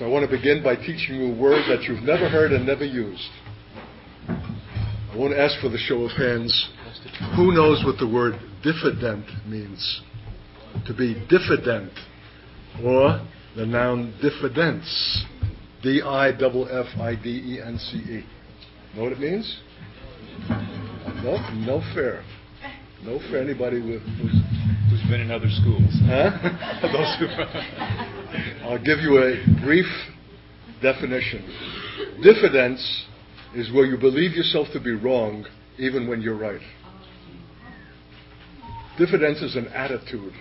So I want to begin by teaching you a word that you've never heard and never used. I want to ask for the show of hands. Who knows what the word diffident means? To be diffident, or the noun diffidence. D I F I D E N C E. Know what it means? No, no fair. No for anybody who's, who's been in other schools. Huh? Those who. I'll give you a brief definition. Diffidence is where you believe yourself to be wrong even when you're right. Diffidence is an attitude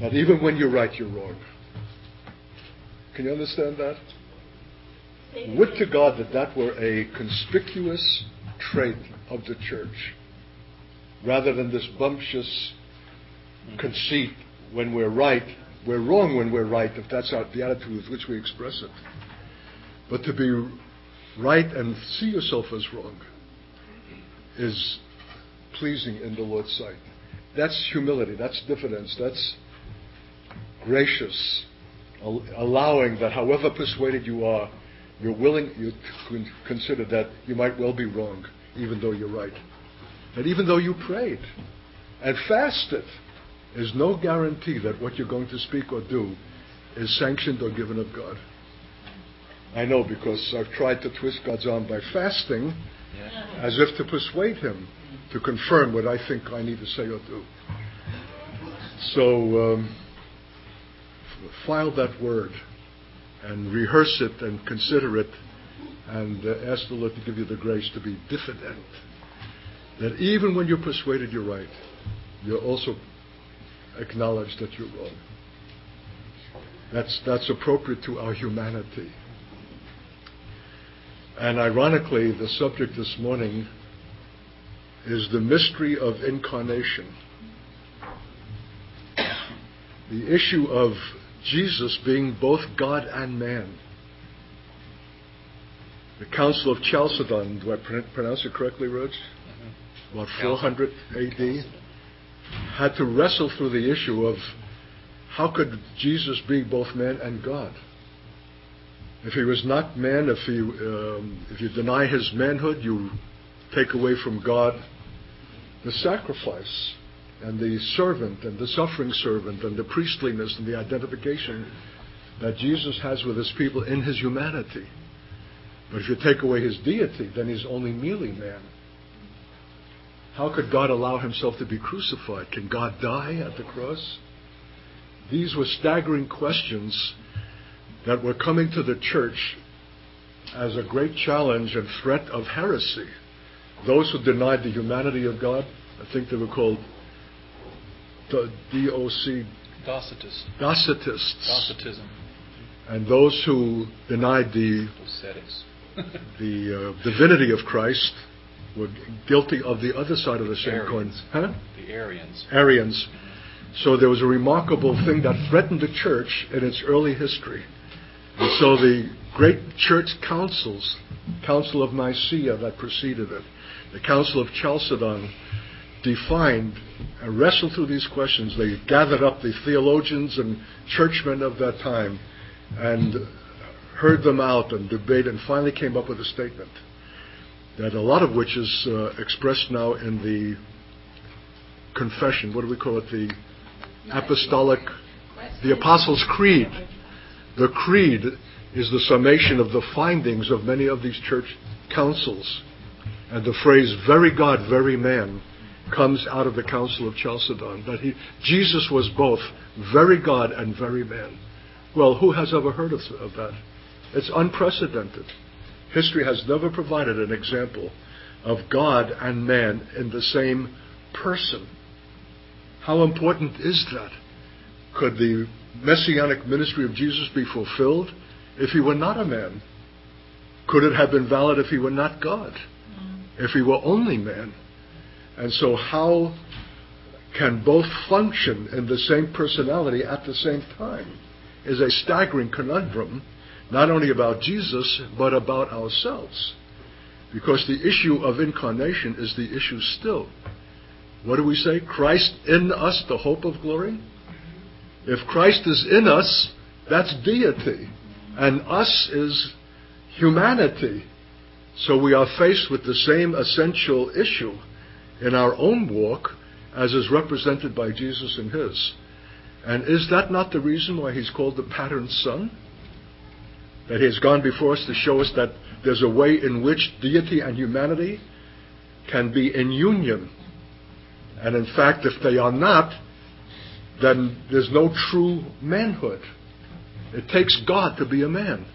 that even when you're right, you're wrong. Can you understand that? Would to God that that were a conspicuous trait of the church rather than this bumptious conceit when we're right. We're wrong when we're right, if that's the attitude with which we express it. But to be right and see yourself as wrong is pleasing in the Lord's sight. That's humility, that's diffidence, that's gracious, allowing that however persuaded you are, you're willing you consider that you might well be wrong, even though you're right. And even though you prayed and fasted, there's no guarantee that what you're going to speak or do is sanctioned or given of God. I know because I've tried to twist God's arm by fasting yeah. as if to persuade Him to confirm what I think I need to say or do. So, um, file that word and rehearse it and consider it and uh, ask the Lord to give you the grace to be diffident that even when you're persuaded you're right, you're also acknowledge that you're wrong. That's, that's appropriate to our humanity. And ironically, the subject this morning is the mystery of incarnation. The issue of Jesus being both God and man. The Council of Chalcedon, do I pronounce it correctly, Rog? Uh-huh. about 400 AD, had to wrestle through the issue of how could Jesus be both man and God? If he was not man, if, he, um, if you deny his manhood, you take away from God the sacrifice and the servant and the suffering servant and the priestliness and the identification that Jesus has with his people in his humanity. But if you take away his deity, then he's only merely man. How could God allow himself to be crucified? Can God die at the cross? These were staggering questions that were coming to the church as a great challenge and threat of heresy. Those who denied the humanity of God, I think they were called D-O-C... Docetists. Docetists. Docetism. And those who denied the, the uh, divinity of Christ were guilty of the other side of the same coin. Huh? The Arians. Arians. So there was a remarkable thing that threatened the church in its early history. And so the great church councils, Council of Nicaea that preceded it, the Council of Chalcedon, defined and wrestled through these questions. They gathered up the theologians and churchmen of that time and heard them out and debated and finally came up with a statement that a lot of which is uh, expressed now in the confession. What do we call it? The apostolic, the Apostles' Creed. The creed is the summation of the findings of many of these church councils. And the phrase, very God, very man, comes out of the Council of Chalcedon. That he, Jesus was both very God and very man. Well, who has ever heard of, of that? It's unprecedented. History has never provided an example of God and man in the same person. How important is that? Could the messianic ministry of Jesus be fulfilled if he were not a man? Could it have been valid if he were not God? If he were only man? And so, how can both function in the same personality at the same time is a staggering conundrum not only about Jesus, but about ourselves. Because the issue of incarnation is the issue still. What do we say? Christ in us, the hope of glory? If Christ is in us, That's deity. And us is humanity. So we are faced with the same essential issue in our own walk as is represented by Jesus in his. And is that not the reason why he's called the pattern son? That he has gone before us to show us that there's a way in which deity and humanity can be in union. And in fact, if they are not, then there's no true manhood. It takes God to be a man.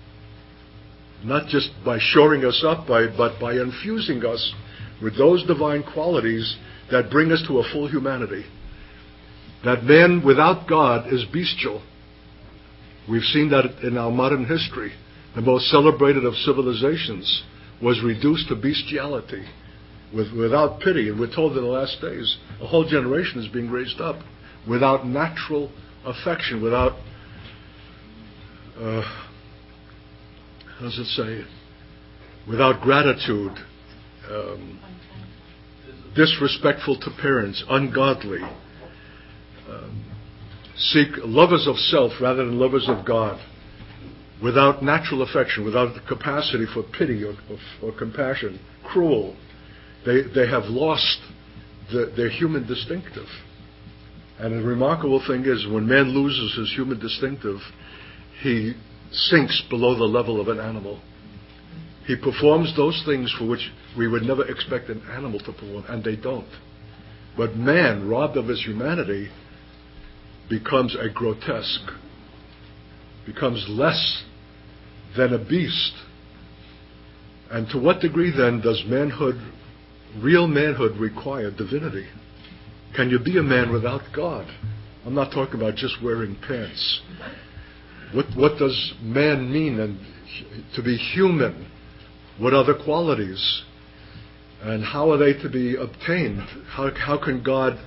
Not just by shoring us up, by, but by infusing us with those divine qualities that bring us to a full humanity. That man without God is bestial. We've seen that in our modern history. The most celebrated of civilizations was reduced to bestiality with, without pity. And we're told in the last days a whole generation is being raised up without natural affection, without, uh, how does it say, without gratitude, um, disrespectful to parents, ungodly, um, seek lovers of self rather than lovers of God, without natural affection, without the capacity for pity or, or, or compassion, cruel. They, they have lost the, their human distinctive. And the remarkable thing is, when man loses his human distinctive, he sinks below the level of an animal. He performs those things for which we would never expect an animal to perform, and they don't. But man, robbed of his humanity, becomes a grotesque, becomes less than a beast. And to what degree then does manhood, real manhood, require divinity? Can you be a man without God? I'm not talking about just wearing pants. What, what does man mean and to be human? What the qualities? And how are they to be obtained? How, how can God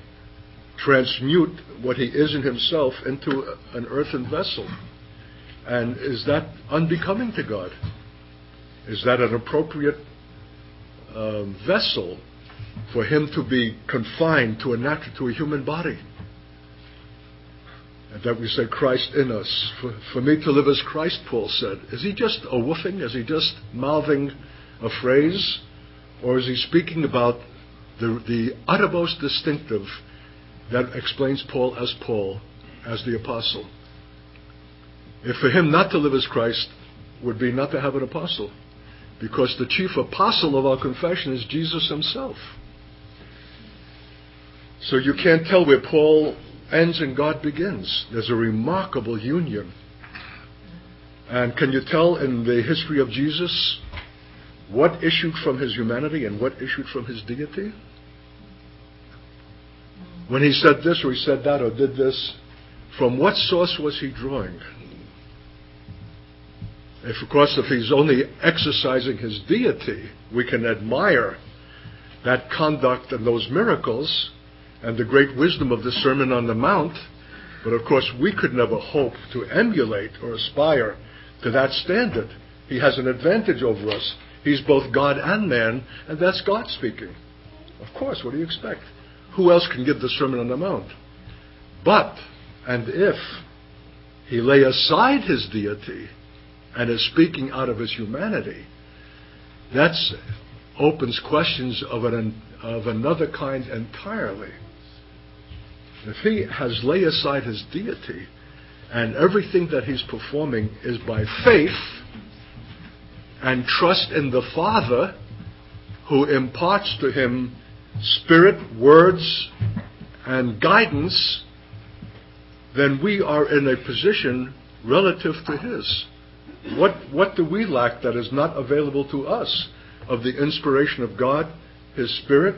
transmute what he is in himself into an earthen vessel? And is that unbecoming to God? Is that an appropriate um, vessel for him to be confined to a natural, to a human body? And that we say Christ in us. For, for me to live as Christ, Paul said. Is he just a woofing? Is he just mouthing a phrase? Or is he speaking about the, the uttermost distinctive that explains Paul as Paul, as the apostle? If for him not to live as Christ would be not to have an apostle. Because the chief apostle of our confession is Jesus himself. So you can't tell where Paul ends and God begins. There's a remarkable union. And can you tell in the history of Jesus what issued from his humanity and what issued from his deity? When he said this or he said that or did this, from what source was he drawing? If, of course, if he's only exercising his deity, we can admire that conduct and those miracles and the great wisdom of the Sermon on the Mount. But of course, we could never hope to emulate or aspire to that standard. He has an advantage over us. He's both God and man, and that's God speaking. Of course, what do you expect? Who else can give the Sermon on the Mount? But, and if he lay aside his deity and is speaking out of his humanity, that opens questions of, an, of another kind entirely. If he has laid aside his deity and everything that he's performing is by faith and trust in the Father who imparts to him spirit, words, and guidance, then we are in a position relative to his. What, what do we lack that is not available to us of the inspiration of God, his spirit,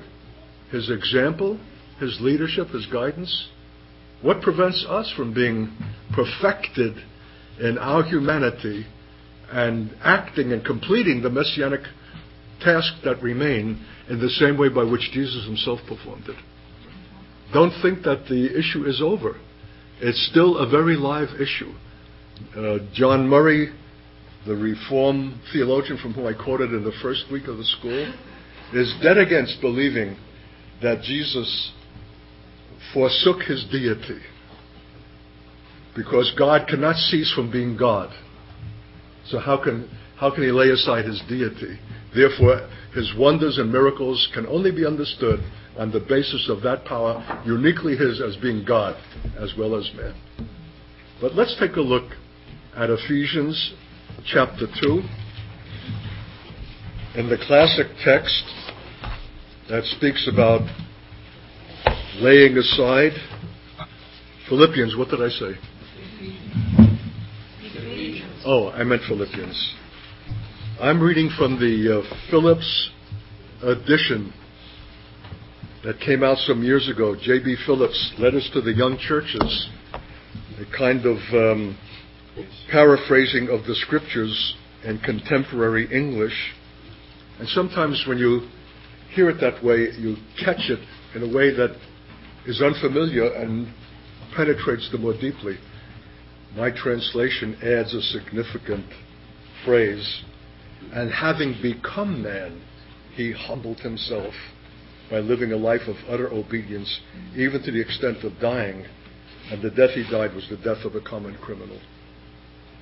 his example, his leadership, His guidance? What prevents us from being perfected in our humanity and acting and completing the messianic task that remain in the same way by which Jesus himself performed it? Don't think that the issue is over. It's still a very live issue. Uh, John Murray, the Reform theologian from whom I quoted in the first week of the school, is dead against believing that Jesus forsook his deity. because God cannot cease from being God. So how can, how can he lay aside his deity? Therefore, his wonders and miracles can only be understood on the basis of that power uniquely his as being God as well as man. But let's take a look at Ephesians chapter 2. In the classic text that speaks about laying aside. Philippians, what did I say? Oh, I meant Philippians. I'm reading from the uh, Phillips edition that came out some years ago. J.B. Phillips, Letters to the Young Churches, a kind of um, paraphrasing of the scriptures in contemporary English. And sometimes when you hear it that way, you catch it in a way that is unfamiliar and penetrates the more deeply. My translation adds a significant phrase. And having become man, he humbled himself by living a life of utter obedience, even to the extent of dying. And the death he died was the death of a common criminal.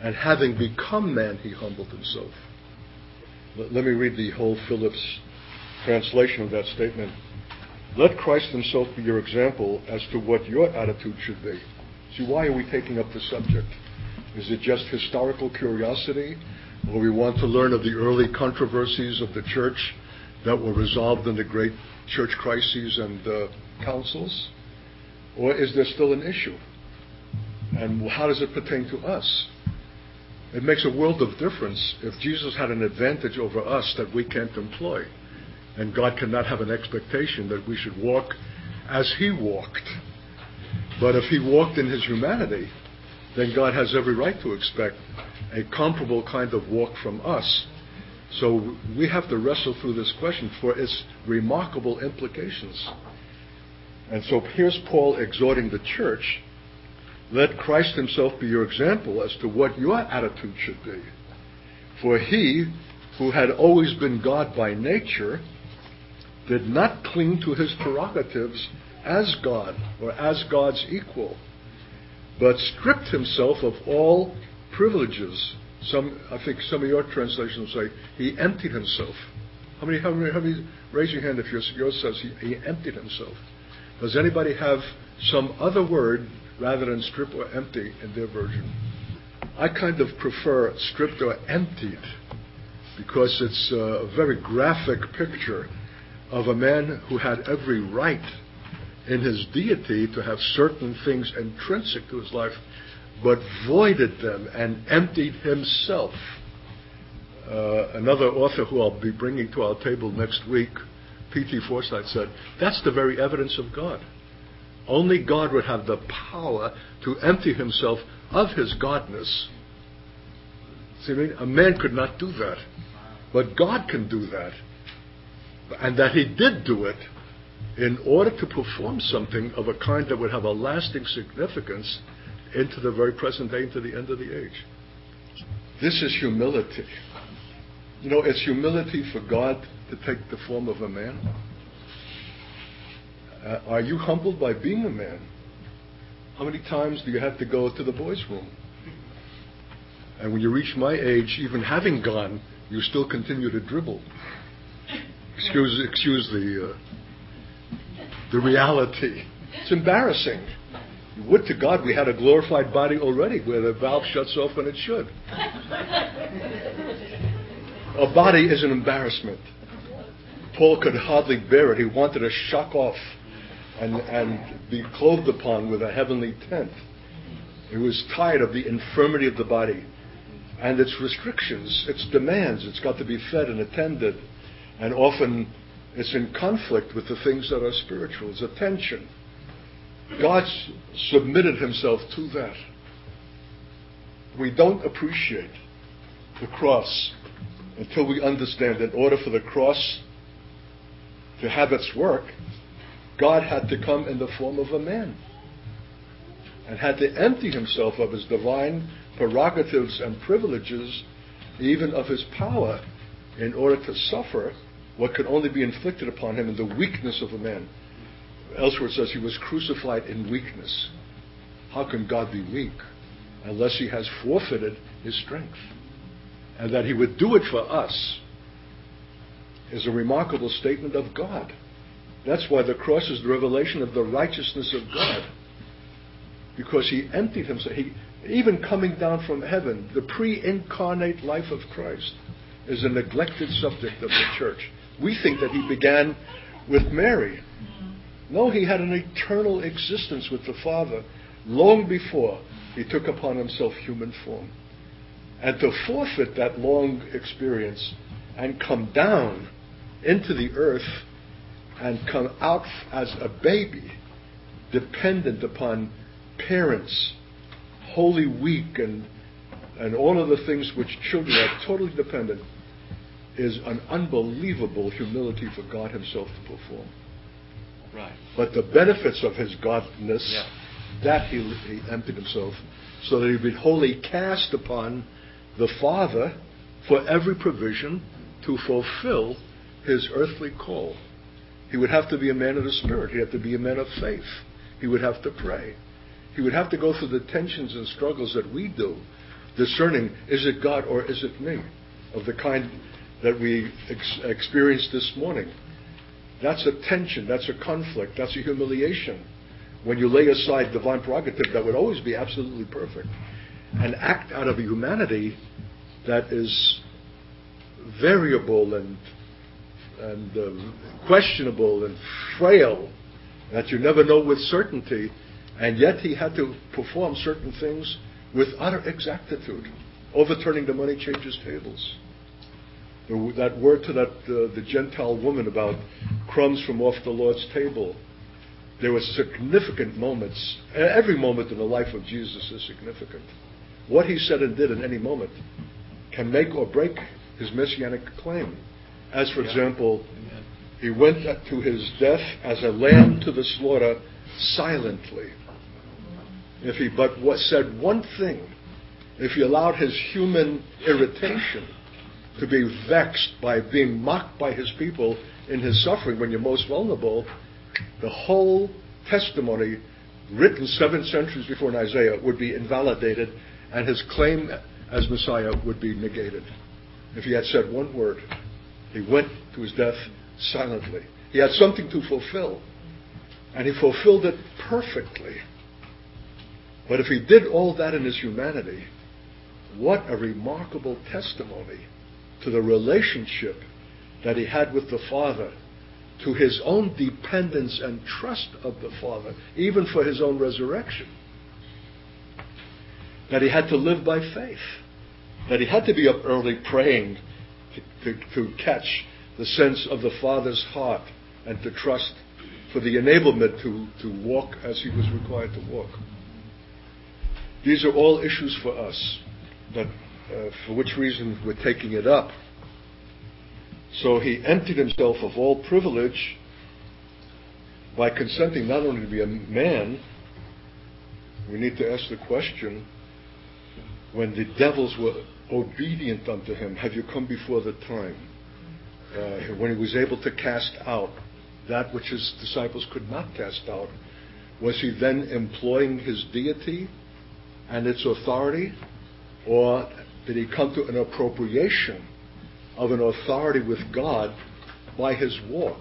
And having become man, he humbled himself. Let, me read the whole Phillips translation of that statement. Let Christ himself be your example as to what your attitude should be. See, why are we taking up the subject? Is it just historical curiosity? Or we want to learn of the early controversies of the church that were resolved in the great church crises and uh, councils? Or is there still an issue? And how does it pertain to us? It makes a world of difference if Jesus had an advantage over us that we can't employ. And God cannot have an expectation that we should walk as He walked. But if He walked in His humanity, then God has every right to expect a comparable kind of walk from us. So we have to wrestle through this question for its remarkable implications. And so here's Paul exhorting the church let Christ himself be your example as to what your attitude should be. For he, who had always been God by nature, did not cling to his prerogatives as God or as God's equal, but stripped himself of all privileges. Some, I think some of your translations say he emptied himself. How many, how many, how many raise your hand if yours, yours says he, he emptied himself? Does anybody have some other word rather than strip or empty in their version? I kind of prefer stripped or emptied because it's a very graphic picture of a man who had every right in his deity to have certain things intrinsic to his life, but voided them and emptied himself. Uh, another author who I'll be bringing to our table next week, P.T. Forsyth, said, That's the very evidence of God. Only God would have the power to empty himself of his godness. See, I mean? a man could not do that. But God can do that and that he did do it in order to perform something of a kind that would have a lasting significance into the very present day, into the end of the age. This is humility. You know, it's humility for God to take the form of a man. Uh, are you humbled by being a man? How many times do you have to go to the boys' room? And when you reach my age, even having gone, you still continue to dribble. Excuse, excuse the, uh, the reality. It's embarrassing. Would to God we had a glorified body already where the valve shuts off when it should. a body is an embarrassment. Paul could hardly bear it. He wanted to shock off and, and be clothed upon with a heavenly tent. He was tired of the infirmity of the body and its restrictions, its demands. It's got to be fed and attended and often it's in conflict with the things that are spiritual. It's a tension. God submitted himself to that. We don't appreciate the cross until we understand that in order for the cross to have its work, God had to come in the form of a man and had to empty himself of his divine prerogatives and privileges, even of his power, in order to suffer what could only be inflicted upon him in the weakness of a man. Elsewhere it says he was crucified in weakness. How can God be weak? unless he has forfeited his strength. And that he would do it for us is a remarkable statement of God. That's why the cross is the revelation of the righteousness of God. Because he emptied himself. He, even coming down from heaven, the pre incarnate life of Christ is a neglected subject of the church. We think that he began with Mary. No, he had an eternal existence with the Father long before he took upon himself human form. And to forfeit that long experience and come down into the earth and come out as a baby, dependent upon parents, wholly weak, and, and all of the things which children are totally dependent, is an unbelievable humility for God Himself to perform. Right. But the benefits of His godness, Yeah. that he, he emptied Himself, so that He would be wholly cast upon the Father for every provision to fulfill His earthly call. He would have to be a man of the Spirit. He'd have to be a man of faith. He would have to pray. He would have to go through the tensions and struggles that we do, discerning, is it God or is it me? Of the kind that we ex- experienced this morning. That's a tension, that's a conflict, that's a humiliation. When you lay aside divine prerogative that would always be absolutely perfect and act out of a humanity that is variable and and um, questionable and frail that you never know with certainty, and yet he had to perform certain things with utter exactitude, overturning the money changers' tables. That word to that uh, the Gentile woman about crumbs from off the Lord's table. There were significant moments. Every moment in the life of Jesus is significant. What he said and did in any moment can make or break his messianic claim. As, for example, he went to his death as a lamb to the slaughter silently. If he but said one thing, if he allowed his human irritation to be vexed by being mocked by his people in his suffering when you're most vulnerable, the whole testimony written seven centuries before in Isaiah would be invalidated and his claim as Messiah would be negated. If he had said one word, he went to his death silently. He had something to fulfill, and he fulfilled it perfectly. But if he did all that in his humanity, what a remarkable testimony to the relationship that he had with the Father, to his own dependence and trust of the Father, even for his own resurrection. That he had to live by faith, that he had to be up early praying to, to, catch the sense of the Father's heart and to trust for the enablement to, to walk as he was required to walk. These are all issues for us, that, uh, for which reason we're taking it up. So he emptied himself of all privilege by consenting not only to be a man, we need to ask the question when the devils were obedient unto him, have you come before the time? Uh, when he was able to cast out that which his disciples could not cast out, was he then employing his deity and its authority? Or did he come to an appropriation of an authority with God by his walk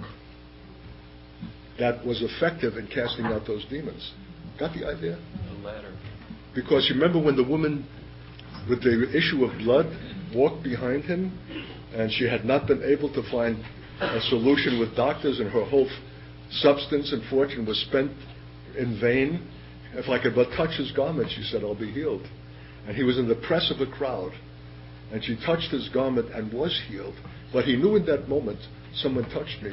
that was effective in casting out those demons? Got the idea? The latter. Because you remember when the woman with the issue of blood walked behind him and she had not been able to find a solution with doctors and her whole substance and fortune was spent in vain. If I could but touch his garment, she said, I'll be healed. And he was in the press of a crowd. And she touched his garment and was healed. But he knew in that moment, someone touched me.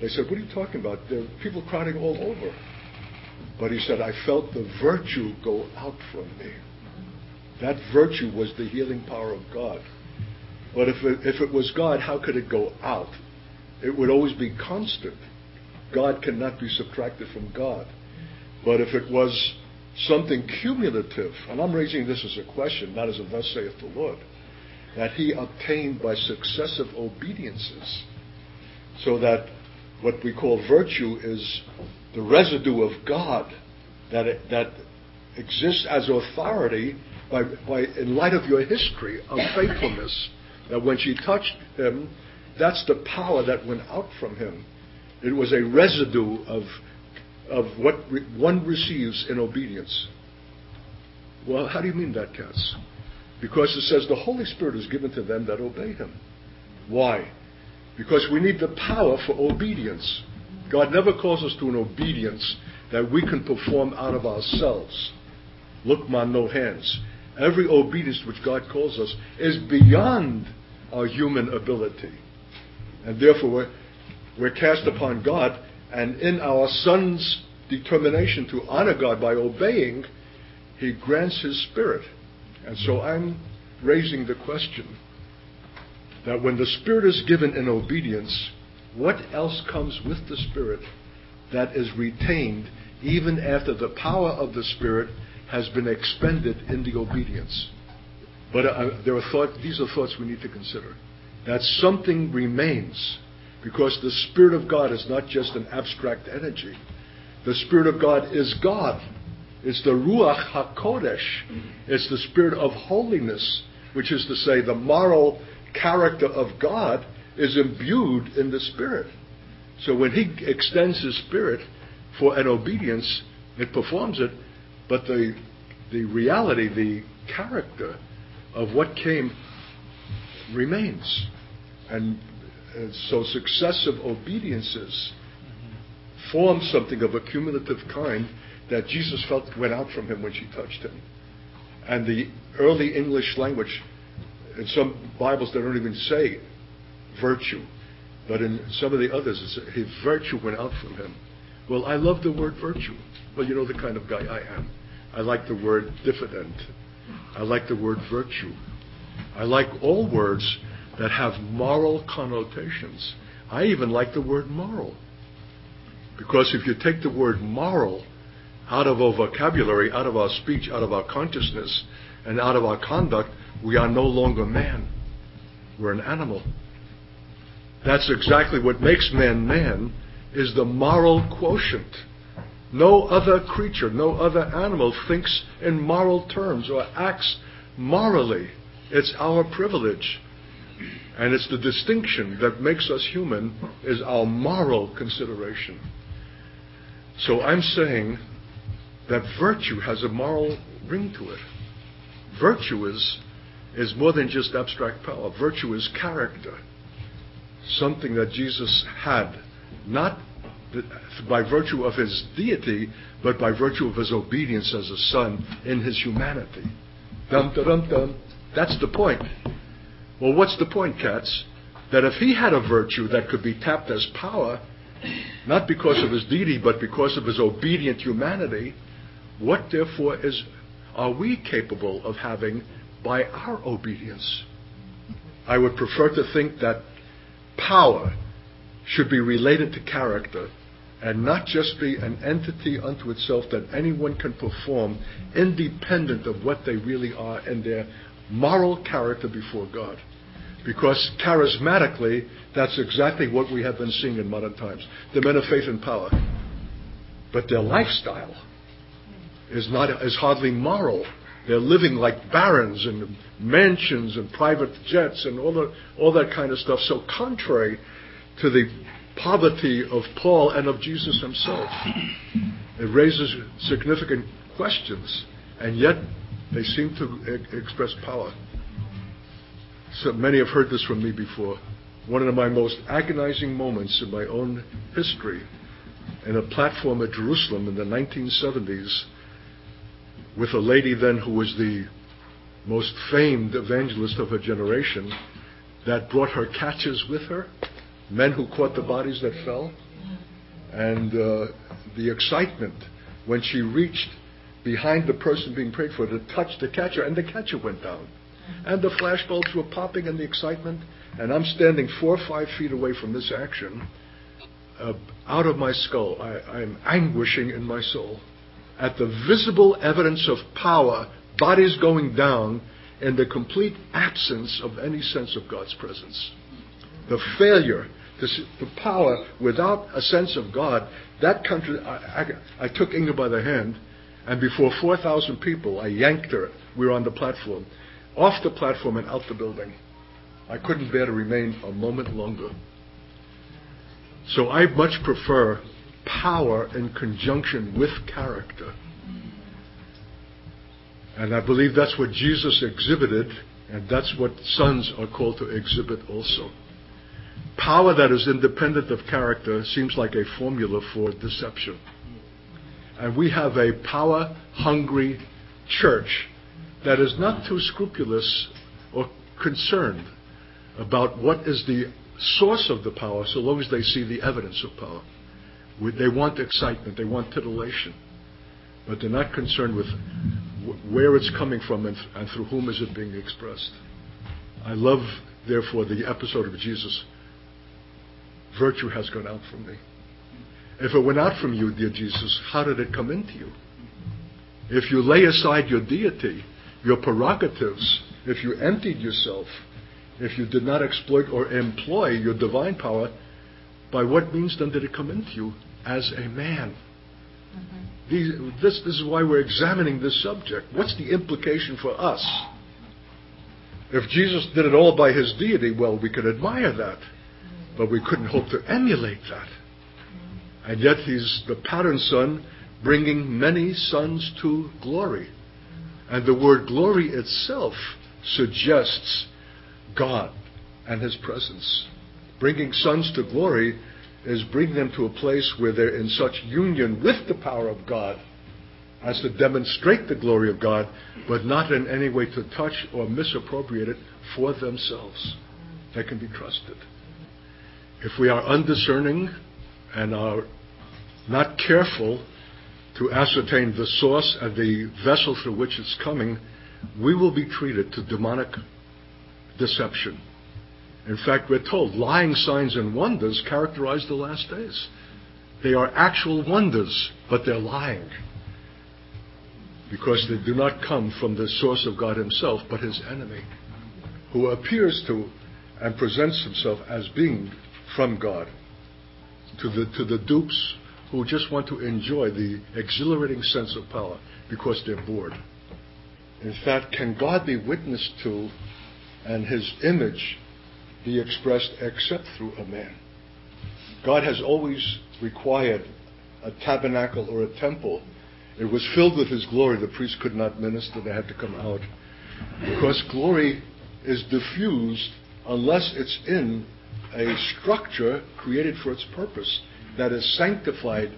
They said, What are you talking about? There are people crowding all over. But he said, I felt the virtue go out from me. That virtue was the healing power of God. But if it, if it was God, how could it go out? It would always be constant. God cannot be subtracted from God. But if it was something cumulative, and I'm raising this as a question, not as a thus saith the Lord, that he obtained by successive obediences, so that what we call virtue is the residue of God that, it, that exists as authority by, by, in light of your history of faithfulness. That when she touched him, that's the power that went out from him. It was a residue of, of what re- one receives in obedience. Well, how do you mean that, Katz? Because it says the Holy Spirit is given to them that obey him. Why? Because we need the power for obedience. God never calls us to an obedience that we can perform out of ourselves. Look, man, no hands. Every obedience which God calls us is beyond our human ability. And therefore, we're, we're cast upon God, and in our Son's determination to honor God by obeying, He grants His Spirit. And so I'm raising the question that when the Spirit is given in obedience, what else comes with the Spirit that is retained even after the power of the Spirit has been expended in the obedience? But uh, there are thought, these are thoughts we need to consider. That something remains because the Spirit of God is not just an abstract energy. The Spirit of God is God. It's the Ruach HaKodesh. It's the Spirit of holiness, which is to say, the moral character of God is imbued in the Spirit. So when He extends His Spirit for an obedience, it performs it, but the, the reality, the character of what came remains. And, and so successive obediences form something of a cumulative kind that Jesus felt went out from him when she touched him. And the early English language, in some Bibles they don't even say virtue, but in some of the others, his virtue went out from him. Well, I love the word virtue. Well, you know the kind of guy I am. I like the word diffident. I like the word virtue. I like all words that have moral connotations. I even like the word moral. Because if you take the word moral out of our vocabulary, out of our speech, out of our consciousness, and out of our conduct, we are no longer man. We're an animal. That's exactly what makes man man is the moral quotient. No other creature, no other animal thinks in moral terms or acts morally. It's our privilege. And it's the distinction that makes us human is our moral consideration. So I'm saying that virtue has a moral ring to it. Virtue is, is more than just abstract power. Virtue is character. Something that Jesus had, not by virtue of his deity, but by virtue of his obedience as a son in his humanity. Dum dum dum. That's the point. Well, what's the point, Katz? That if he had a virtue that could be tapped as power, not because of his deity, but because of his obedient humanity, what therefore is are we capable of having by our obedience? I would prefer to think that power should be related to character and not just be an entity unto itself that anyone can perform independent of what they really are and their moral character before God. Because charismatically, that's exactly what we have been seeing in modern times. The men of faith and power. But their lifestyle is not is hardly moral. They're living like barons and mansions and private jets and all the, all that kind of stuff. So contrary to the poverty of Paul and of Jesus himself. It raises significant questions, and yet they seem to e- express power. So many have heard this from me before. One of my most agonizing moments in my own history in a platform at Jerusalem in the 1970s with a lady then who was the most famed evangelist of her generation that brought her catches with her men who caught the bodies that fell, and uh, the excitement when she reached behind the person being prayed for to touch the catcher, and the catcher went down. And the flashbulbs were popping in the excitement, and I'm standing four or five feet away from this action. Uh, out of my skull, I, I'm anguishing in my soul at the visible evidence of power, bodies going down, and the complete absence of any sense of God's presence. The failure the power without a sense of God, that country, I, I, I took Inga by the hand, And before 4,000 people, I yanked her. We were on the platform. Off the platform and out the building. I couldn't bear to remain a moment longer. So I much prefer power in conjunction with character. And I believe that's what Jesus exhibited, and that's what sons are called to exhibit also. Power that is independent of character seems like a formula for deception. And we have a power hungry church that is not too scrupulous or concerned about what is the source of the power so long as they see the evidence of power. They want excitement, they want titillation, but they're not concerned with where it's coming from and, and through whom is it being expressed. I love, therefore, the episode of Jesus. Virtue has gone out from me. If it went out from you, dear Jesus, how did it come into you? If you lay aside your deity, your prerogatives, if you emptied yourself, if you did not exploit or employ your divine power, by what means then did it come into you as a man? Mm-hmm. These, this, this is why we're examining this subject. What's the implication for us? If Jesus did it all by his deity, well, we could admire that, but we couldn't hope to emulate that. And yet he's the pattern son bringing many sons to glory. And the word glory itself suggests God and His presence. Bringing sons to glory is bringing them to a place where they're in such union with the power of God as to demonstrate the glory of God, but not in any way to touch or misappropriate it for themselves. They can be trusted. If we are undiscerning and are not careful to ascertain the source and the vessel through which it's coming, we will be treated to demonic deception. In fact, we're told lying signs and wonders characterize the last days. They are actual wonders, but they're lying. Because they do not come from the source of God Himself, but His enemy, who appears to and presents himself as being from God to the, to the dupes who just want to enjoy the exhilarating sense of power because they're bored. In fact, can God be witnessed to and his image be expressed except through a man. God has always required a tabernacle or a temple. It was filled with his glory. The priests could not minister, they had to come out. Because glory is diffused unless it's in a structure created for its purpose that is sanctified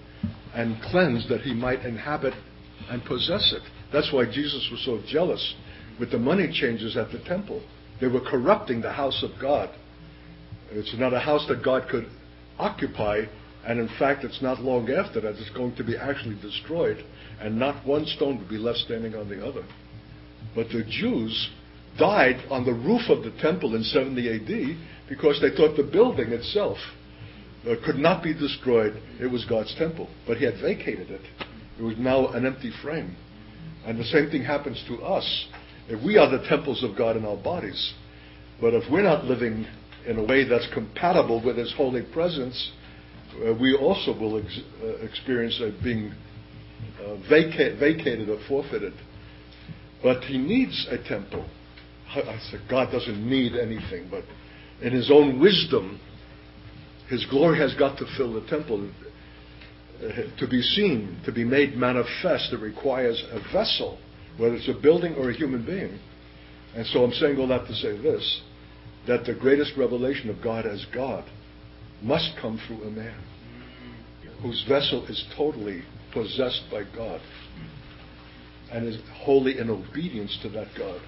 and cleansed that he might inhabit and possess it. That's why Jesus was so jealous with the money changers at the temple. They were corrupting the house of God. It's not a house that God could occupy, and in fact, it's not long after that it's going to be actually destroyed, and not one stone would be left standing on the other. But the Jews died on the roof of the temple in 70 AD because they thought the building itself uh, could not be destroyed. It was God's temple. But he had vacated it. It was now an empty frame. And the same thing happens to us. If we are the temples of God in our bodies, but if we're not living in a way that's compatible with His holy presence, uh, we also will ex- uh, experience uh, being vaca- vacated or forfeited. But He needs a temple. I said, God doesn't need anything, but in His own wisdom, His glory has got to fill the temple. Uh, to be seen, to be made manifest, it requires a vessel whether it's a building or a human being. And so I'm saying all that to say this that the greatest revelation of God as God must come through a man whose vessel is totally possessed by God and is wholly in obedience to that God.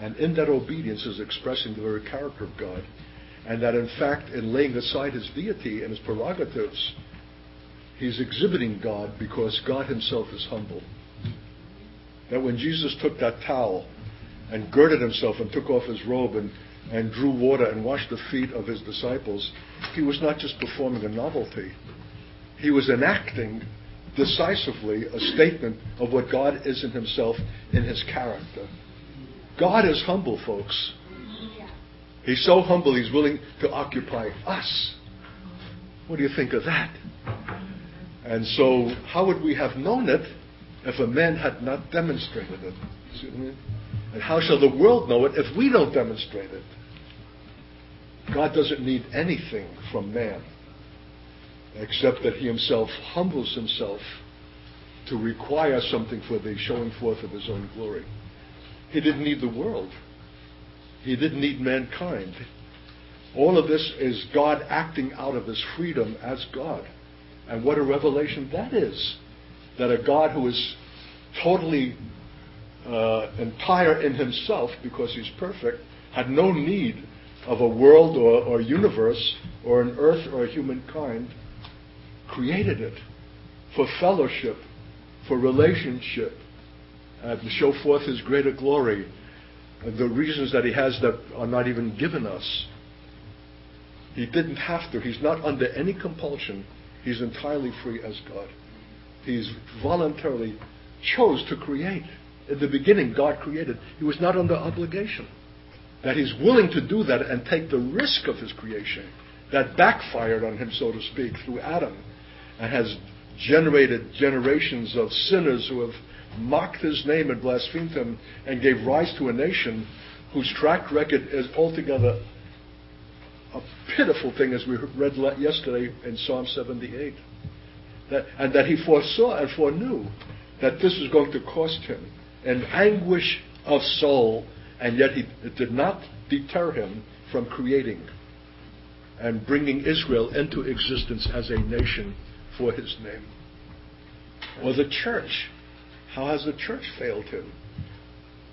And in that obedience is expressing the very character of God. And that in fact, in laying aside his deity and his prerogatives, he's exhibiting God because God himself is humble that when Jesus took that towel and girded himself and took off his robe and, and drew water and washed the feet of his disciples, he was not just performing a novelty. He was enacting decisively a statement of what God is in himself in his character. God is humble, folks. He's so humble, he's willing to occupy us. What do you think of that? And so, how would we have known it if a man had not demonstrated it? And how shall the world know it if we don't demonstrate it? God doesn't need anything from man except that he himself humbles himself to require something for the showing forth of his own glory. He didn't need the world. He didn't need mankind. All of this is God acting out of his freedom as God. And what a revelation that is. That a God who is totally uh, entire in himself, because he's perfect, had no need of a world or, or universe or an earth or a humankind, created it for fellowship, for relationship, uh, to show forth his greater glory. The reasons that he has that are not even given us. He didn't have to. He's not under any compulsion. He's entirely free as God. He's voluntarily chose to create. In the beginning, God created. He was not under obligation. That he's willing to do that and take the risk of his creation. That backfired on him, so to speak, through Adam, and has generated generations of sinners who have mocked his name and blasphemed him and gave rise to a nation whose track record is altogether a pitiful thing, as we read yesterday in Psalm 78. That, and that he foresaw and foreknew that this was going to cost him an anguish of soul, and yet he, it did not deter him from creating and bringing Israel into existence as a nation for his name. Or the church. How has the church failed him?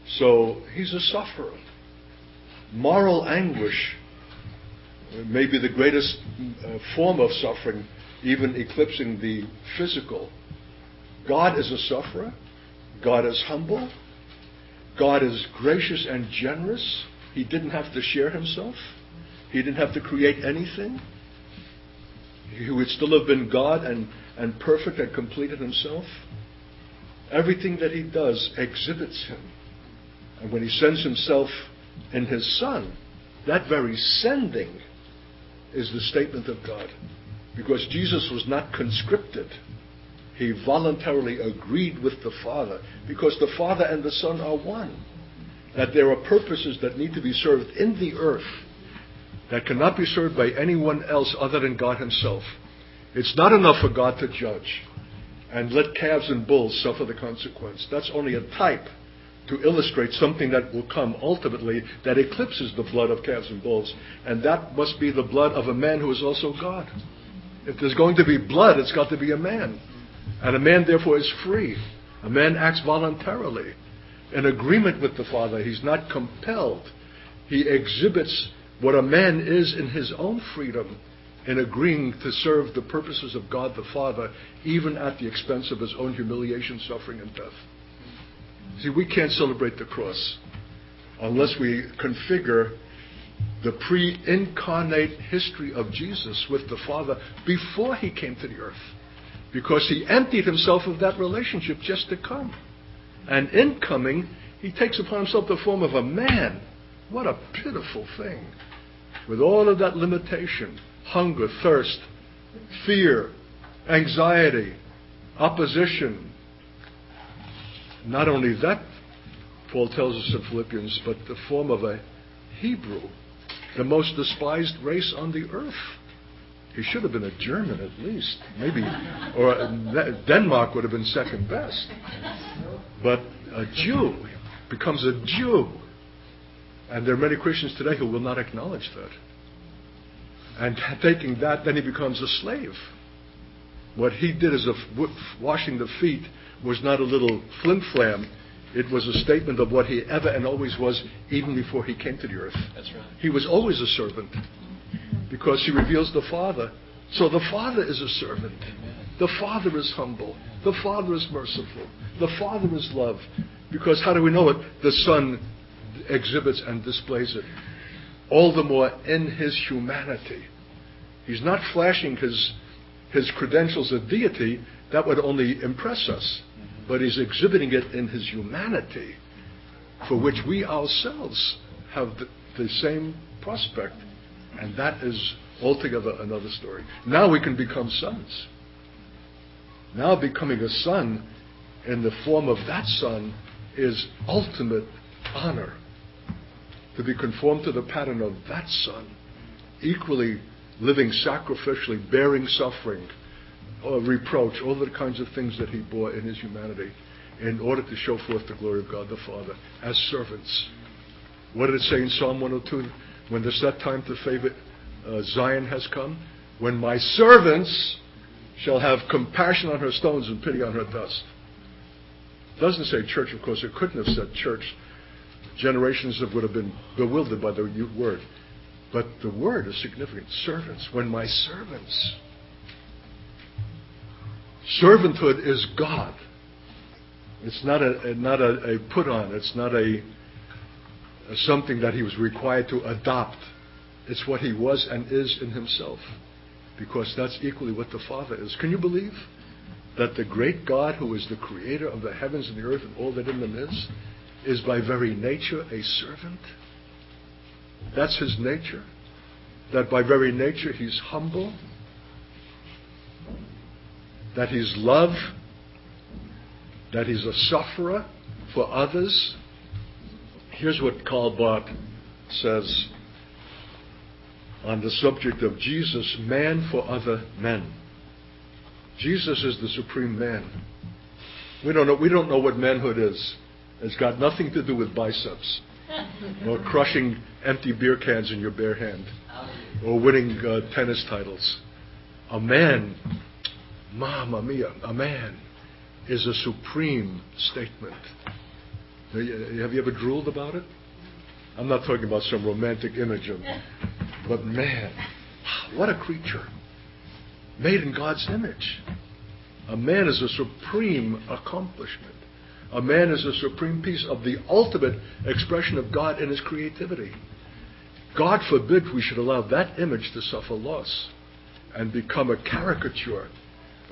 So he's a sufferer. Moral anguish may be the greatest uh, form of suffering, even eclipsing the physical. God is a sufferer. God is humble. God is gracious and generous. He didn't have to share himself. He didn't have to create anything. He would still have been God and, and perfect and completed himself. Everything that he does exhibits him. And when he sends himself in his Son, that very sending is the statement of God. Because Jesus was not conscripted. He voluntarily agreed with the Father because the Father and the Son are one. That there are purposes that need to be served in the earth that cannot be served by anyone else other than God Himself. It's not enough for God to judge and let calves and bulls suffer the consequence. That's only a type to illustrate something that will come ultimately that eclipses the blood of calves and bulls. And that must be the blood of a man who is also God. If there's going to be blood, it's got to be a man. And a man, therefore, is free. A man acts voluntarily in agreement with the Father. He's not compelled. He exhibits what a man is in his own freedom in agreeing to serve the purposes of God the Father, even at the expense of his own humiliation, suffering, and death. See, we can't celebrate the cross unless we configure the pre incarnate history of Jesus with the Father before he came to the earth. Because he emptied himself of that relationship just to come. And in coming, he takes upon himself the form of a man. What a pitiful thing. With all of that limitation hunger, thirst, fear, anxiety, opposition. Not only that, Paul tells us in Philippians, but the form of a Hebrew, the most despised race on the earth. He should have been a German at least, maybe, or Denmark would have been second best. But a Jew becomes a Jew. And there are many Christians today who will not acknowledge that. And taking that, then he becomes a slave. What he did as a washing the feet was not a little flim flam. It was a statement of what he ever and always was, even before he came to the earth. That's right. He was always a servant because he reveals the Father. So the Father is a servant. The Father is humble. The Father is merciful. The Father is love. Because how do we know it? The Son exhibits and displays it all the more in his humanity. He's not flashing his, his credentials of deity, that would only impress us, but he's exhibiting it in his humanity, for which we ourselves have the, the same prospect, and that is altogether another story. Now we can become sons. Now becoming a son in the form of that Son is ultimate honor. To be conformed to the pattern of that Son, equally living sacrificially, bearing suffering, uh, reproach, all the kinds of things that he bore in his humanity in order to show forth the glory of God the Father as servants. What did it say in Psalm 102? When the set time to favor uh, Zion has come, when my servants shall have compassion on her stones and pity on her dust. Doesn't say church, of course. It couldn't have said church. Generations would have been bewildered by the word. But the word is significant. Servants. When my servants. Servanthood is God. It's not a, not a, a put on. It's not a, a something that he was required to adopt. It's what he was and is in himself. Because that's equally what the Father is. Can you believe that the great God who is the creator of the heavens and the earth and all that in them is, is by very nature a servant? That's his nature. That by very nature he's humble. That he's love. That he's a sufferer for others. Here's what Karl Barth says on the subject of Jesus, man for other men. Jesus is the supreme man. We don't know, we don't know what manhood is. It's got nothing to do with biceps or crushing empty beer cans in your bare hand or winning uh, tennis titles. A man, mamma mia, a man is a supreme statement. Have you ever drooled about it? I'm not talking about some romantic image of, but man, what a creature. Made in God's image. A man is a supreme accomplishment. A man is a supreme piece of the ultimate expression of God in his creativity. God forbid we should allow that image to suffer loss and become a caricature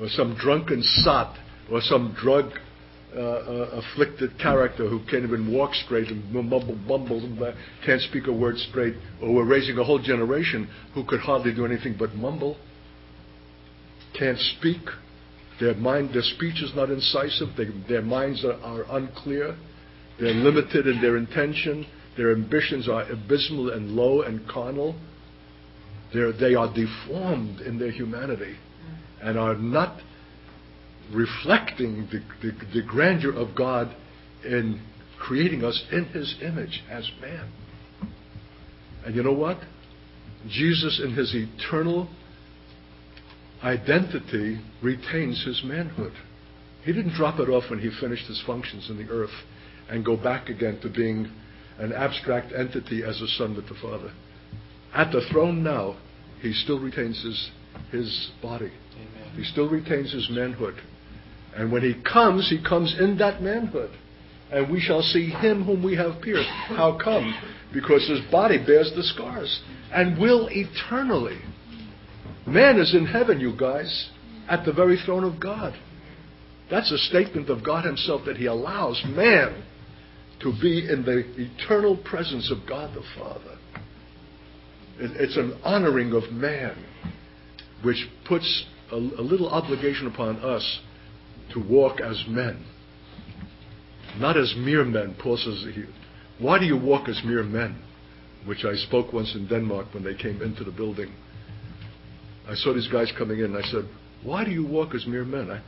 or some drunken sot or some drug uh, uh, afflicted character who can't even walk straight and mumble, mumbles and can't speak a word straight, or we're raising a whole generation who could hardly do anything but mumble, can't speak, their mind, their speech is not incisive. They, their minds are, are unclear. They're limited in their intention. Their ambitions are abysmal and low and carnal. They're, they are deformed in their humanity and are not reflecting the, the, the grandeur of God in creating us in His image as man. And you know what? Jesus, in His eternal identity retains his manhood. He didn't drop it off when he finished his functions in the earth and go back again to being an abstract entity as a son with the Father. At the throne now, he still retains his, his body. Amen. He still retains his manhood. And when he comes, he comes in that manhood. And we shall see him whom we have pierced. How come? Because his body bears the scars and will eternally Man is in heaven, you guys, at the very throne of God. That's a statement of God Himself that He allows man to be in the eternal presence of God the Father. It's an honoring of man, which puts a, little obligation upon us to walk as men, not as mere men. Paul says, Why do you walk as mere men? Which I spoke once in Denmark when they came into the building. I saw these guys coming in, and I said, Why do you walk as mere men? I,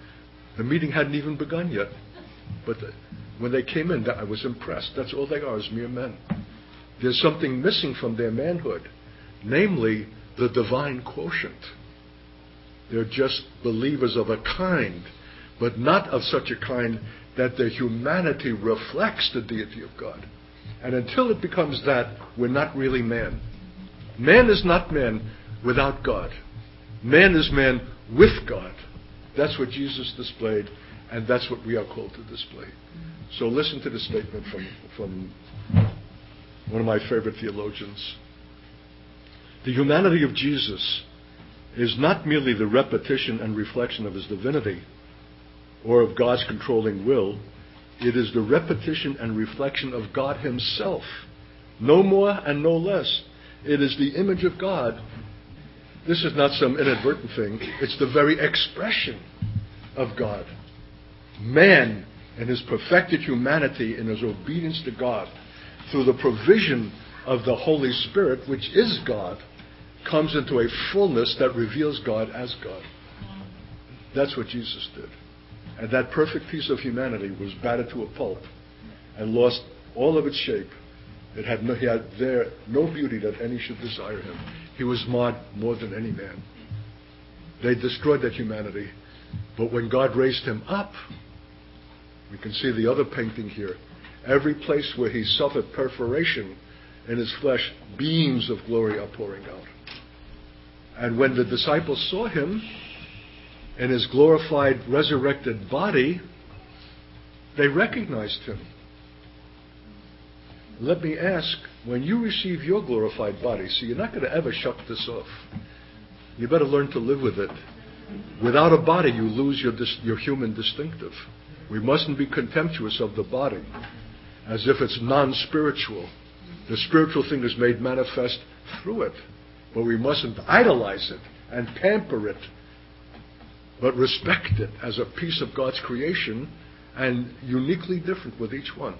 the meeting hadn't even begun yet. But the, when they came in, I was impressed. That's all they are, is mere men. There's something missing from their manhood, namely the divine quotient. They're just believers of a kind, but not of such a kind that their humanity reflects the deity of God. And until it becomes that, we're not really man. Man is not man without God. Man is man with God. That's what Jesus displayed, and that's what we are called to display. So listen to the statement from, from one of my favorite theologians. The humanity of Jesus is not merely the repetition and reflection of his divinity or of God's controlling will, it is the repetition and reflection of God himself. No more and no less. It is the image of God this is not some inadvertent thing. It's the very expression of God. Man and his perfected humanity, in his obedience to God, through the provision of the Holy Spirit, which is God, comes into a fullness that reveals God as God. That's what Jesus did. And that perfect piece of humanity was battered to a pulp and lost all of its shape. It had no, he had there no beauty that any should desire him. He was marred more than any man. They destroyed that humanity. But when God raised him up, we can see the other painting here. Every place where he suffered perforation in his flesh, beams of glory are pouring out. And when the disciples saw him in his glorified, resurrected body, they recognized him. Let me ask, when you receive your glorified body, see, you're not going to ever shuck this off. You better learn to live with it. Without a body, you lose your, dis- your human distinctive. We mustn't be contemptuous of the body as if it's non spiritual. The spiritual thing is made manifest through it. But we mustn't idolize it and pamper it, but respect it as a piece of God's creation and uniquely different with each one.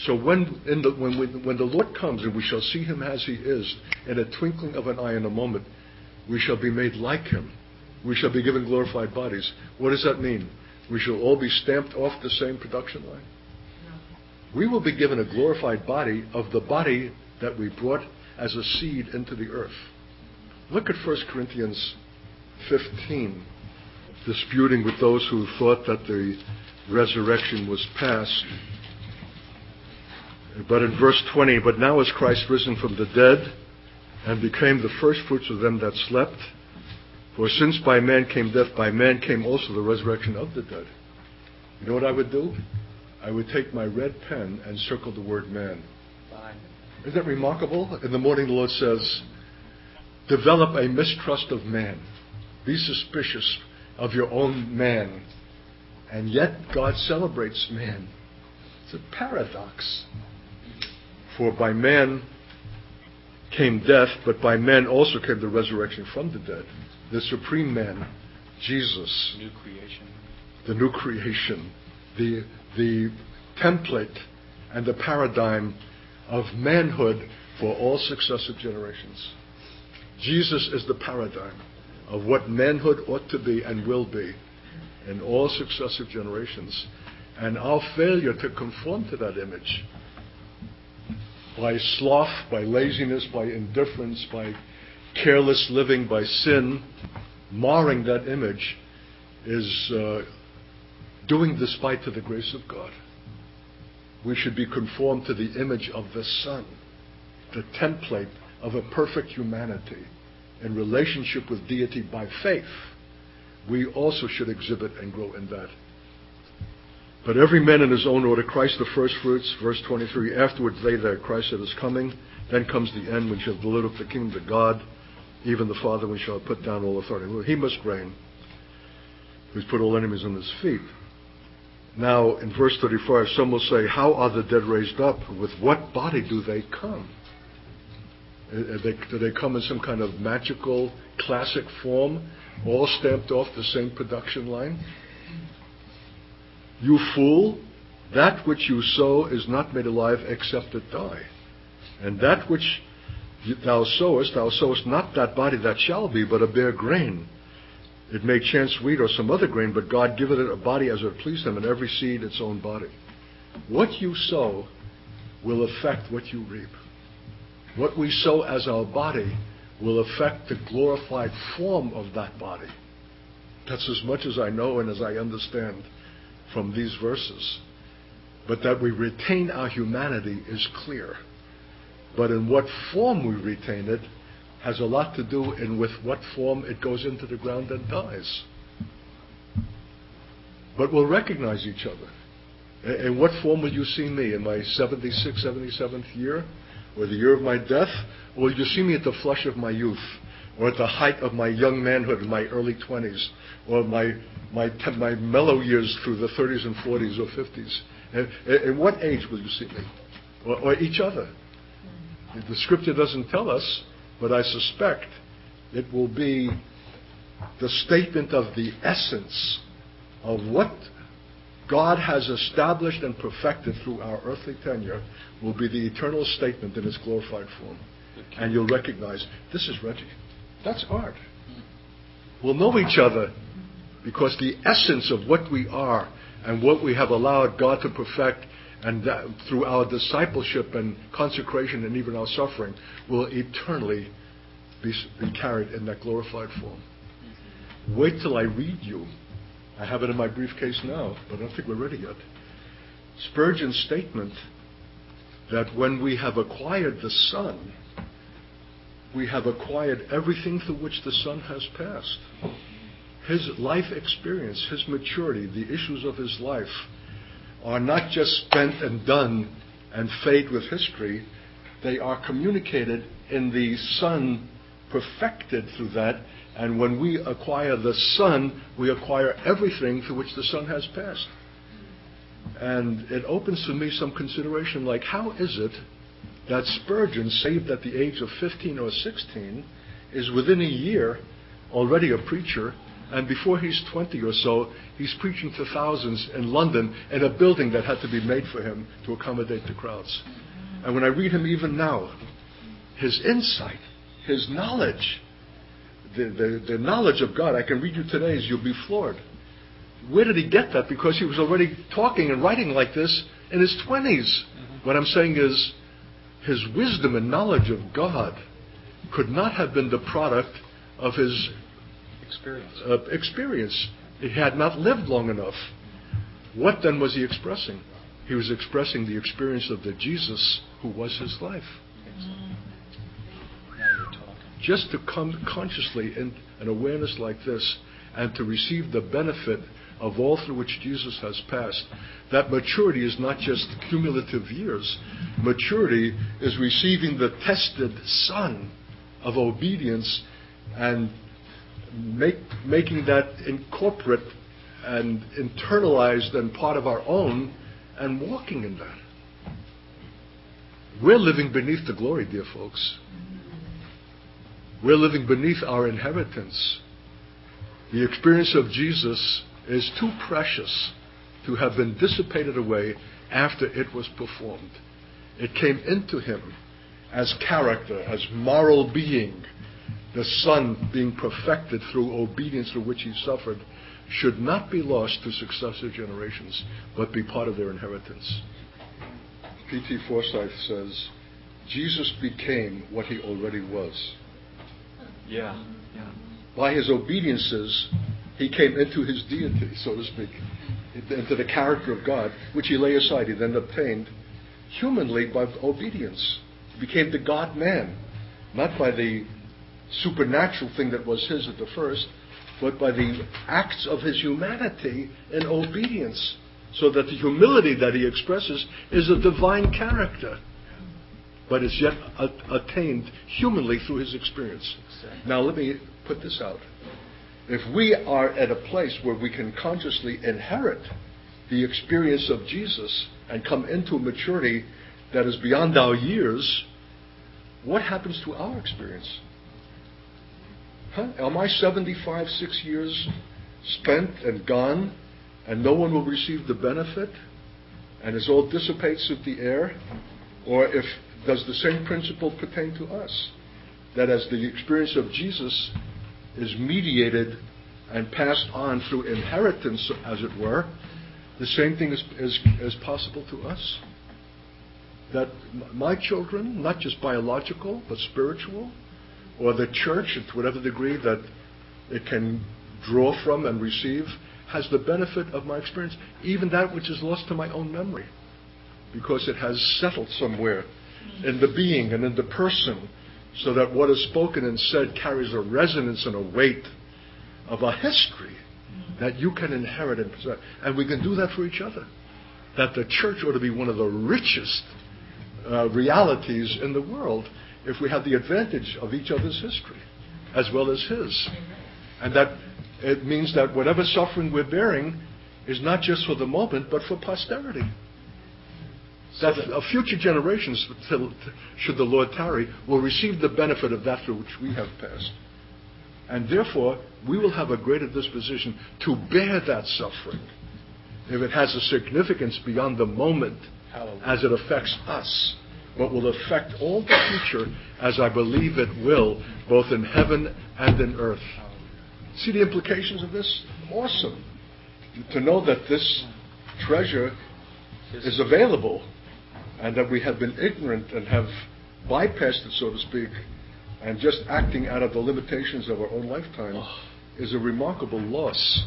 So when, the, when, we, when the Lord comes and we shall see him as he is, in a twinkling of an eye in a moment, we shall be made like him. We shall be given glorified bodies. What does that mean? We shall all be stamped off the same production line. We will be given a glorified body of the body that we brought as a seed into the earth. Look at 1 Corinthians 15, disputing with those who thought that the resurrection was past. But in verse 20, but now is Christ risen from the dead and became the firstfruits of them that slept. For since by man came death, by man came also the resurrection of the dead. You know what I would do? I would take my red pen and circle the word man. Fine. Isn't that remarkable? In the morning, the Lord says, develop a mistrust of man. Be suspicious of your own man. And yet, God celebrates man. It's a paradox. For by man came death, but by man also came the resurrection from the dead. The supreme man, Jesus, New creation. the new creation, the, the template and the paradigm of manhood for all successive generations. Jesus is the paradigm of what manhood ought to be and will be in all successive generations. And our failure to conform to that image by sloth, by laziness, by indifference, by careless living, by sin, marring that image, is uh, doing despite to the grace of God. We should be conformed to the image of the Son, the template of a perfect humanity in relationship with deity by faith. We also should exhibit and grow in that. But every man in his own order, Christ the firstfruits, verse 23, afterwards they that Christ that is coming. Then comes the end when shall deliver up the kingdom to God, even the Father when shall put down all authority. Well, he must reign, who's put all enemies on his feet. Now, in verse 35, some will say, How are the dead raised up? With what body do they come? Uh, uh, they, do they come in some kind of magical, classic form, all stamped off the same production line? You fool, that which you sow is not made alive except it die. And that which thou sowest, thou sowest not that body that shall be, but a bare grain. It may chance wheat or some other grain, but God giveth it a body as it pleased him, and every seed its own body. What you sow will affect what you reap. What we sow as our body will affect the glorified form of that body. That's as much as I know and as I understand from these verses. But that we retain our humanity is clear. But in what form we retain it has a lot to do in with what form it goes into the ground and dies. But we'll recognize each other. In what form will you see me? In my 76th, 77th year? Or the year of my death? Or will you see me at the flush of my youth? Or at the height of my young manhood in my early 20s? Or my, my, my mellow years through the 30s and 40s or 50s? At what age will you see me? Or, or each other? The scripture doesn't tell us, but I suspect it will be the statement of the essence of what God has established and perfected through our earthly tenure will be the eternal statement in its glorified form. And you'll recognize this is Reggie. That's Art. We'll know each other because the essence of what we are and what we have allowed God to perfect and that, through our discipleship and consecration and even our suffering will eternally be, be carried in that glorified form. Wait till I read you. I have it in my briefcase now, but I don't think we're ready yet. Spurgeon's statement that when we have acquired the Son, we have acquired everything through which the Son has passed. His life experience, his maturity, the issues of his life are not just spent and done and fade with history. They are communicated in the Son perfected through that. And when we acquire the Son, we acquire everything through which the Son has passed. And it opens to me some consideration like, how is it that Spurgeon, saved at the age of 15 or 16, is within a year already a preacher, and before he's 20 or so, he's preaching to thousands in London in a building that had to be made for him to accommodate the crowds. And when I read him even now, his insight, his knowledge, the, the, the knowledge of God, I can read you today, today's, you'll be floored. Where did he get that? Because he was already talking and writing like this in his 20s. Mm-hmm. What I'm saying is, his wisdom and knowledge of God could not have been the product of his Experience. uh, experience. He had not lived long enough. What then was he expressing? He was expressing the experience of the Jesus who was his life. Now you're talking. Just to come consciously in an awareness like this and to receive the benefit of all through which Jesus has passed, that maturity is not just cumulative years. Maturity is receiving the tested Son of obedience and make, making that incorporate and internalized and part of our own and walking in that. We're living beneath the glory, dear folks. We're living beneath our inheritance. The experience of Jesus is too precious to have been dissipated away after it was performed. It came into him as character, as moral being. The Son, being perfected through obedience through which he suffered, should not be lost to successive generations, but be part of their inheritance. P.T. Forsyth says, Jesus became what he already was. Yeah. Yeah. By his obediences, he came into his deity, so to speak, into the character of God, which he lay aside. He then obtained humanly by obedience. He became the God man, not by the supernatural thing that was his at the first, but by the acts of his humanity and obedience. So that the humility that he expresses is a divine character, but is yet attained humanly through his experience. Now, let me put this out. If we are at a place where we can consciously inherit the experience of Jesus and come into maturity that is beyond our years, what happens to our experience? Huh? Am I 75, six years spent and gone, and no one will receive the benefit, and it all dissipates with the air? Or if does the same principle pertain to us? That as the experience of Jesus is mediated and passed on through inheritance, as it were, the same thing is, is, is possible to us. That my children, not just biological, but spiritual, or the church, to whatever degree that it can draw from and receive, has the benefit of my experience, even that which is lost to my own memory, because it has settled somewhere in the being and in the person, so that what is spoken and said carries a resonance and a weight of a history that you can inherit and possess. And we can do that for each other. That the church ought to be one of the richest uh, realities in the world if we have the advantage of each other's history as well as his. And that it means that whatever suffering we're bearing is not just for the moment, but for posterity. That future generations, should the Lord tarry, will receive the benefit of that through which we have passed. And therefore, we will have a greater disposition to bear that suffering if it has a significance beyond the moment Hallelujah. as it affects us, but will affect all the future as I believe it will, both in heaven and in earth. See the implications of this? Awesome. To know that this treasure is available and that we have been ignorant and have bypassed it, so to speak, and just acting out of the limitations of our own lifetime oh. is a remarkable loss.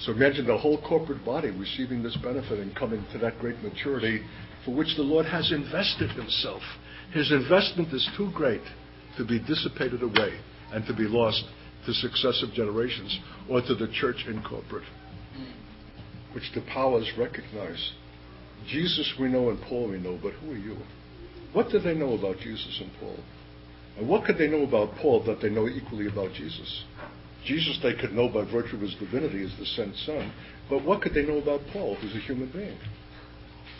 So imagine the whole corporate body receiving this benefit and coming to that great maturity for which the Lord has invested himself. His investment is too great to be dissipated away and to be lost to successive generations or to the church in corporate, mm. which the powers recognize. Jesus we know and Paul we know, but who are you? What do they know about Jesus and Paul? And what could they know about Paul that they know equally about Jesus? Jesus they could know by virtue of his divinity as the sent Son, but what could they know about Paul, who's a human being?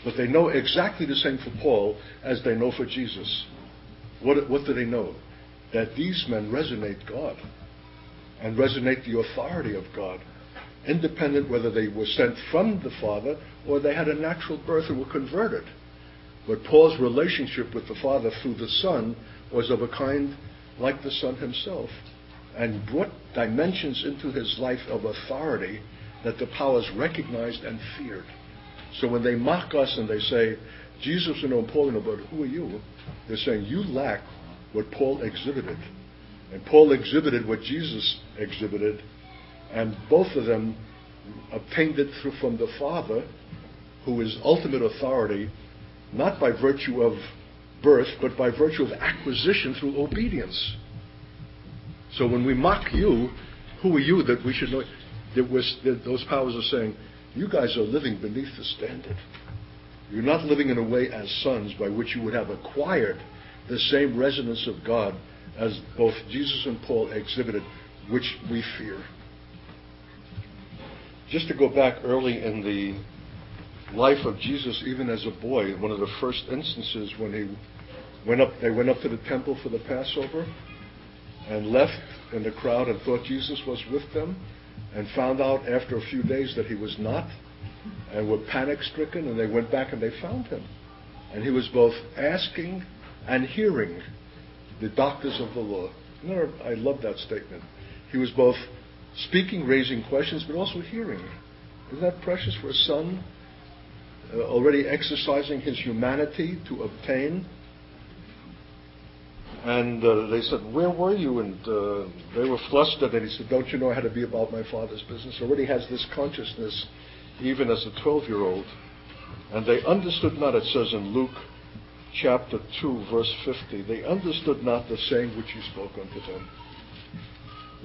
But they know exactly the same for Paul as they know for Jesus. What, what do they know? That these men resonate God and resonate the authority of God, independent whether they were sent from the Father or they had a natural birth and were converted. But Paul's relationship with the Father through the Son was of a kind like the Son himself and brought dimensions into his life of authority that the powers recognized and feared. So when they mock us and they say, Jesus and Paul but who are you? They're saying, you lack what Paul exhibited. And Paul exhibited what Jesus exhibited, and both of them obtained it through from the Father, who is ultimate authority, not by virtue of birth, but by virtue of acquisition through obedience. So when we mock you, who are you that we should know? That that those powers are saying, you guys are living beneath the standard. You're not living in a way as sons by which you would have acquired the same resonance of God as both Jesus and Paul exhibited, which we fear. Just to go back early in the life of Jesus, even as a boy, one of the first instances when he went up, they went up to the temple for the Passover and left in the crowd and thought Jesus was with them and found out after a few days that he was not and were panic stricken and they went back and they found him. And he was both asking and hearing the doctors of the law. I love that statement. He was both speaking, raising questions, but also hearing. Isn't that precious for a son uh, already exercising his humanity to obtain? And uh, they said, Where were you? And uh, they were flustered. And he said, Don't you know how to be about my father's business? Already has this consciousness, even as a 12 year old. And they understood not, it says in Luke chapter 2, verse 50, they understood not the saying which he spoke unto them.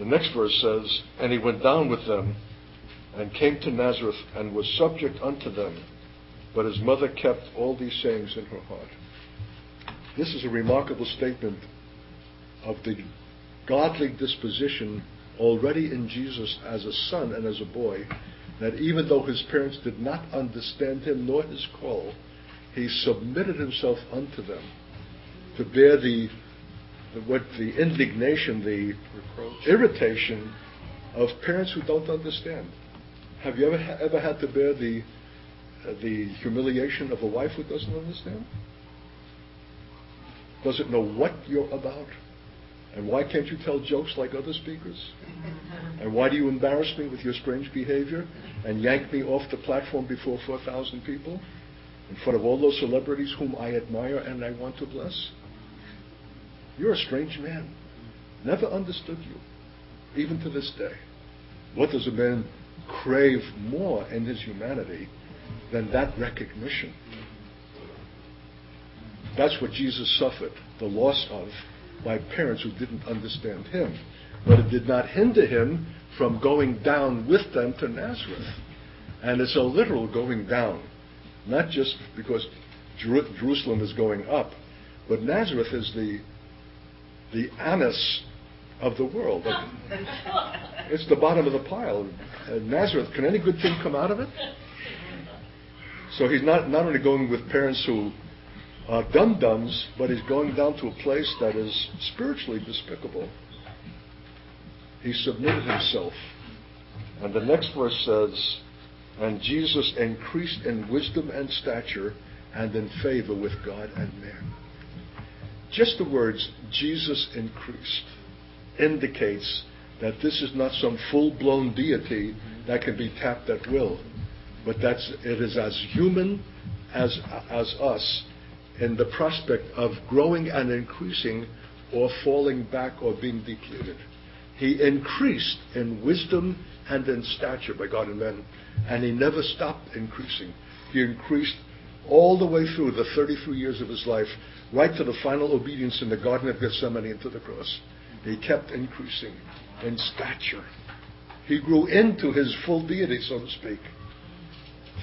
The next verse says, And he went down with them and came to Nazareth and was subject unto them, but his mother kept all these sayings in her heart. This is a remarkable statement of the godly disposition already in Jesus as a son and as a boy, that even though his parents did not understand him nor his call, he submitted himself unto them to bear the, the what the indignation, the Reproach. irritation of parents who don't understand. Have you ever ever had to bear the uh, the humiliation of a wife who doesn't understand? Doesn't know what you're about? And why can't you tell jokes like other speakers? And why do you embarrass me with your strange behavior and yank me off the platform before 4,000 people in front of all those celebrities whom I admire and I want to bless? You're a strange man. Never understood you, even to this day. What does a man crave more in his humanity than that recognition? That's what Jesus suffered, the loss of by parents who didn't understand him. But it did not hinder him from going down with them to Nazareth. And it's a literal going down, not just because Jerusalem is going up, but Nazareth is the the anise of the world. It's the bottom of the pile. Uh, Nazareth, can any good thing come out of it? So he's not, not only going with parents who are dum dums, but he's going down to a place that is spiritually despicable. He submitted himself. And the next verse says, And Jesus increased in wisdom and stature and in favor with God and man. Just the words, Jesus increased, indicates that this is not some full-blown deity that can be tapped at will, but that's, it is as human as, as us in the prospect of growing and increasing or falling back or being depleted. He increased in wisdom and in stature by God and men, and he never stopped increasing. He increased all the way through the 33 years of his life, right to the final obedience in the Garden of Gethsemane and to the cross. He kept increasing in stature. He grew into his full deity, so to speak,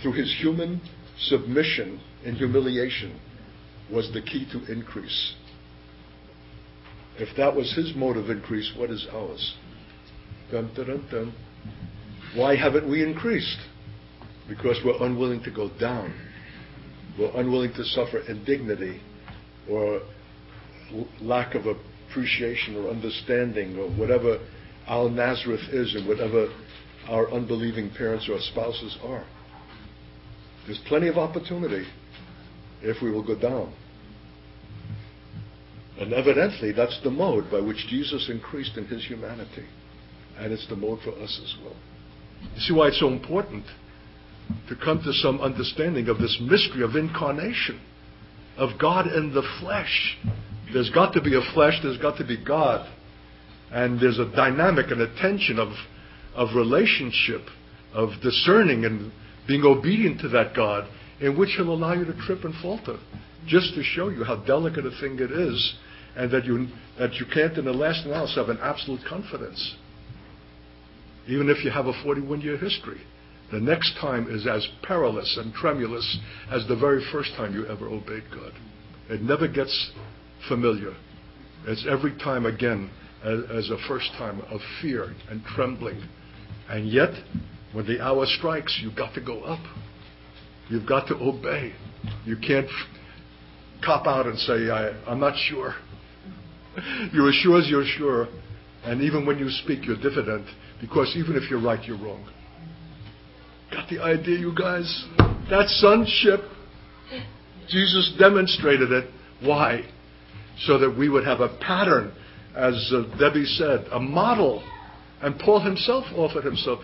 through his human submission and humiliation was the key to increase. If that was his mode of increase, what is ours? Dun, dun, dun. Why haven't we increased? Because we're unwilling to go down. We're unwilling to suffer indignity or lack of appreciation or understanding or whatever our Nazareth is and whatever our unbelieving parents or spouses are. There's plenty of opportunity if we will go down. And evidently, that's the mode by which Jesus increased in his humanity. And it's the mode for us as well. You see why it's so important to come to some understanding of this mystery of incarnation, of God in the flesh. There's got to be a flesh, there's got to be God. And there's a dynamic and a tension of, of relationship, of discerning and being obedient to that God, in which He'll allow you to trip and falter, just to show you how delicate a thing it is, and that you, that you can't, in the last analysis, have an absolute confidence. Even if you have a 41 year history. The next time is as perilous and tremulous as the very first time you ever obeyed God. It never gets familiar. It's every time again as, a first time of fear and trembling. And yet, when the hour strikes, you've got to go up. You've got to obey. You can't cop out and say, I, I'm not sure. You're as sure as you're sure. And even when you speak, you're diffident because even if you're right, you're wrong. Got the idea, you guys? That sonship, Jesus demonstrated it. Why? So that we would have a pattern, as uh, Debbie said, a model. And Paul himself offered himself.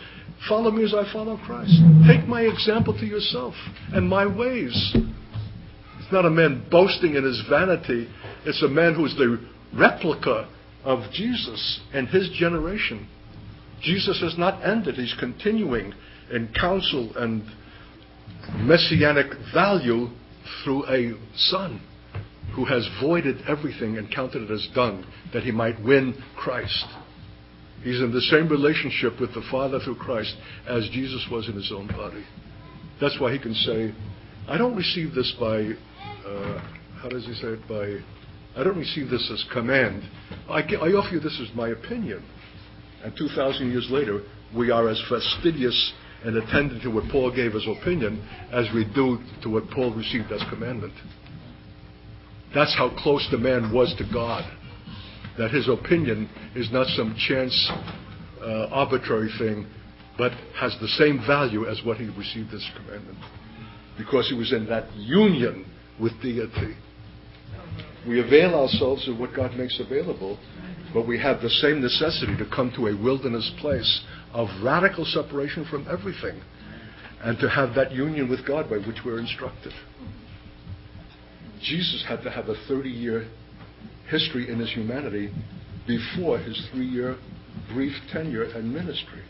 Follow me as I follow Christ. Take my example to yourself and my ways. It's not a man boasting in his vanity. It's a man who's the replica of Jesus and his generation. Jesus has not ended. He's continuing in counsel and messianic value through a son who has voided everything and counted it as dung that he might win Christ. He's in the same relationship with the Father through Christ as Jesus was in his own body. That's why he can say, I don't receive this by, uh, how does he say it? By, I don't receive this as command. I, I offer you this as my opinion. And 2,000 years later, we are as fastidious and attending to what Paul gave as opinion as we do to what Paul received as commandment. That's how close the man was to God. That his opinion is not some chance, uh, arbitrary thing, but has the same value as what he received as commandment. Because he was in that union with deity. We avail ourselves of what God makes available, but we have the same necessity to come to a wilderness place of radical separation from everything and to have that union with God by which we're instructed. Jesus had to have a 30 year history in his humanity before his three year brief tenure and ministry.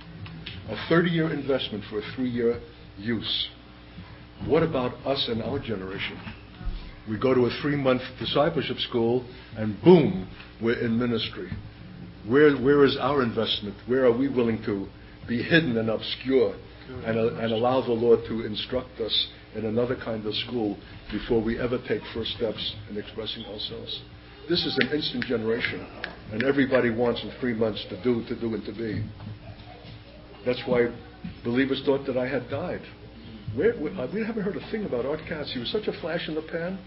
A 30 year investment for a three year use. What about us and our generation? We go to a three month discipleship school and boom, we're in ministry. Where, where is our investment? Where are we willing to be hidden and obscure and, and allow the Lord to instruct us in another kind of school before we ever take first steps in expressing ourselves? This is an instant generation, and everybody wants in three months to do, to do, and to be. That's why believers thought that I had died. Where, we haven't heard a thing about Art Katz. He was such a flash in the pan.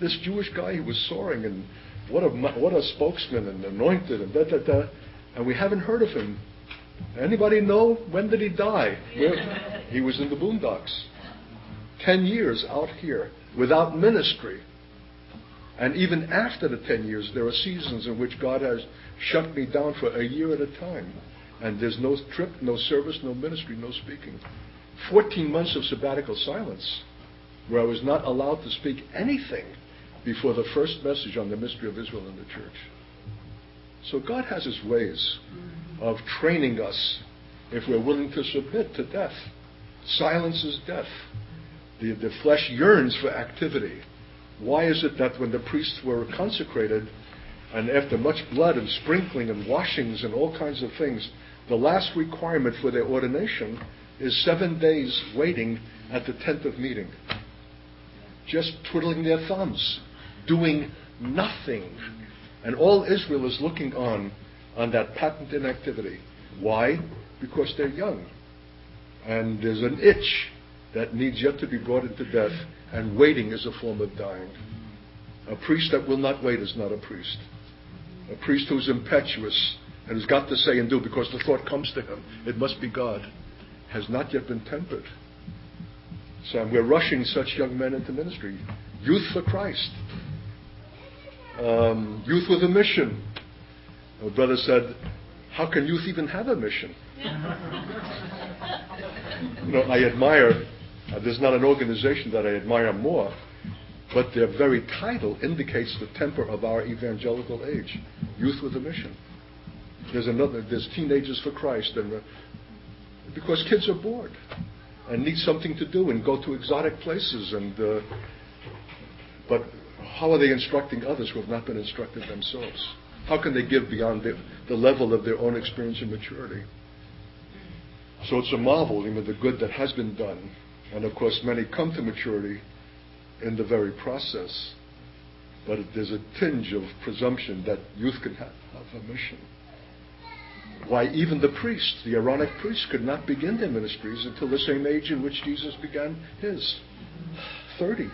This Jewish guy, he was soaring, and what a what a spokesman and anointed, and da da da. And we haven't heard of him Anybody know when did he die? Where? He was in the boondocks. Ten years out here without ministry. And even after the ten years, there are seasons in which God has shut me down for a year at a time. And there's no trip, no service, no ministry, no speaking. 14 months of sabbatical silence where I was not allowed to speak anything before the first message on the mystery of Israel in the church. So God has his ways of training us if we're willing to submit to death. Silence is death. The, the flesh yearns for activity. Why is it that when the priests were consecrated, and after much blood and sprinkling and washings and all kinds of things, the last requirement for their ordination is seven days waiting at the tent of meeting? Just twiddling their thumbs, doing nothing. And all Israel is looking on on that patent inactivity. Why? Because they're young. And there's an itch that needs yet to be brought into death, and waiting is a form of dying. A priest that will not wait is not a priest. A priest who's impetuous and has got to say and do because the thought comes to him, it must be God, has not yet been tempered. So we're rushing such young men into ministry. Youth for Christ. Um, youth with a mission. My brother said, How can youth even have a mission? you know, I admire, uh, there's not an organization that I admire more, but their very title indicates the temper of our evangelical age Youth with a Mission. There's another, there's Teenagers for Christ, and uh, because kids are bored and need something to do and go to exotic places and uh, but how are they instructing others who have not been instructed themselves? How can they give beyond the, the level of their own experience and maturity? So it's a marvel, even the good that has been done. And of course, many come to maturity in the very process. But there's a tinge of presumption that youth can have, have a mission. Why, even the priests, the Aaronic priests, could not begin their ministries until the same age in which Jesus began his 30.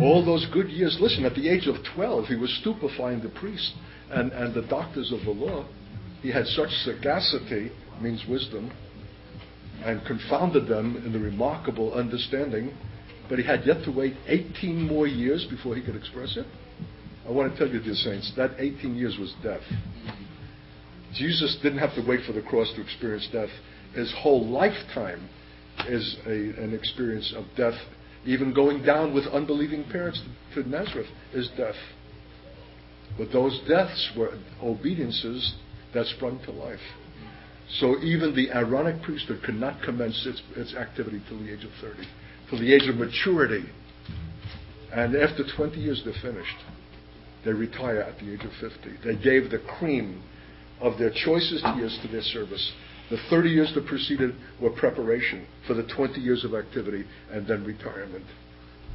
All those good years. Listen, at the age of 12, he was stupefying the priests and, and the doctors of the law. He had such sagacity, means wisdom, and confounded them in the remarkable understanding, but he had yet to wait 18 more years before he could express it. I want to tell you, dear saints, that 18 years was death. Jesus didn't have to wait for the cross to experience death. His whole lifetime is a, an experience of death even going down with unbelieving parents to Nazareth is death. But those deaths were obediences that sprung to life. So even the Aaronic priesthood could not commence its, its activity till the age of 30, till the age of maturity. And after 20 years, they're finished. They retire at the age of 50. They gave the cream of their choicest years to their service. The 30 years that preceded were preparation for the 20 years of activity and then retirement.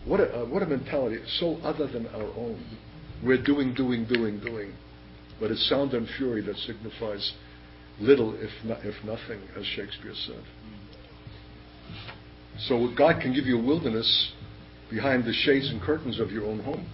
What a, uh, what a mentality, so other than our own. We're doing, doing, doing, doing. But it's sound and fury that signifies little, if, if nothing, as Shakespeare said. So God can give you a wilderness behind the shades and curtains of your own home.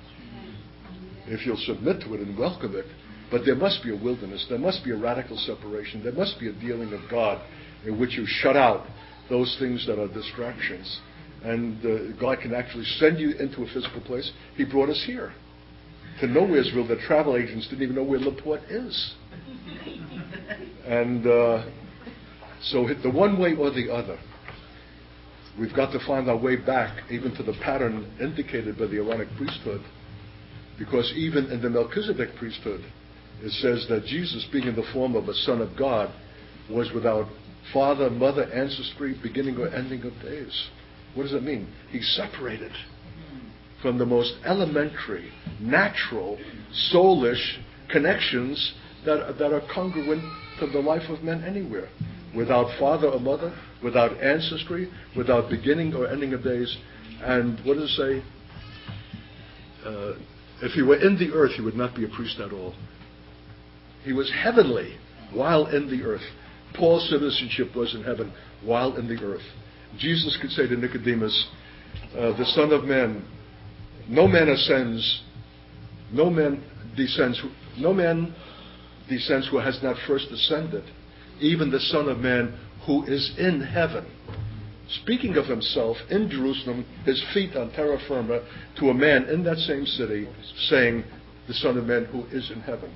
If you'll submit to it and welcome it, but there must be a wilderness. There must be a radical separation. There must be a dealing of God in which you shut out those things that are distractions. And uh, God can actually send you into a physical place. He brought us here to Nowheresville. The travel agents didn't even know where LaPorte is. And uh, so the one way or the other. We've got to find our way back even to the pattern indicated by the Aaronic priesthood. Because even in the Melchizedek priesthood, it says that Jesus, being in the form of a Son of God, was without father, mother, ancestry, beginning or ending of days. What does it mean? He's separated from the most elementary, natural, soulish connections that, that are congruent to the life of men anywhere. Without father or mother, without ancestry, without beginning or ending of days. And what does it say? Uh, if he were in the earth, he would not be a priest at all. He was heavenly while in the earth. Paul's citizenship was in heaven while in the earth. Jesus could say to Nicodemus, uh, the Son of Man, no man ascends, no man descends, no man descends who has not first ascended even the Son of Man who is in heaven. Speaking of himself in Jerusalem, his feet on terra firma, to a man in that same city, saying, The Son of Man who is in heaven.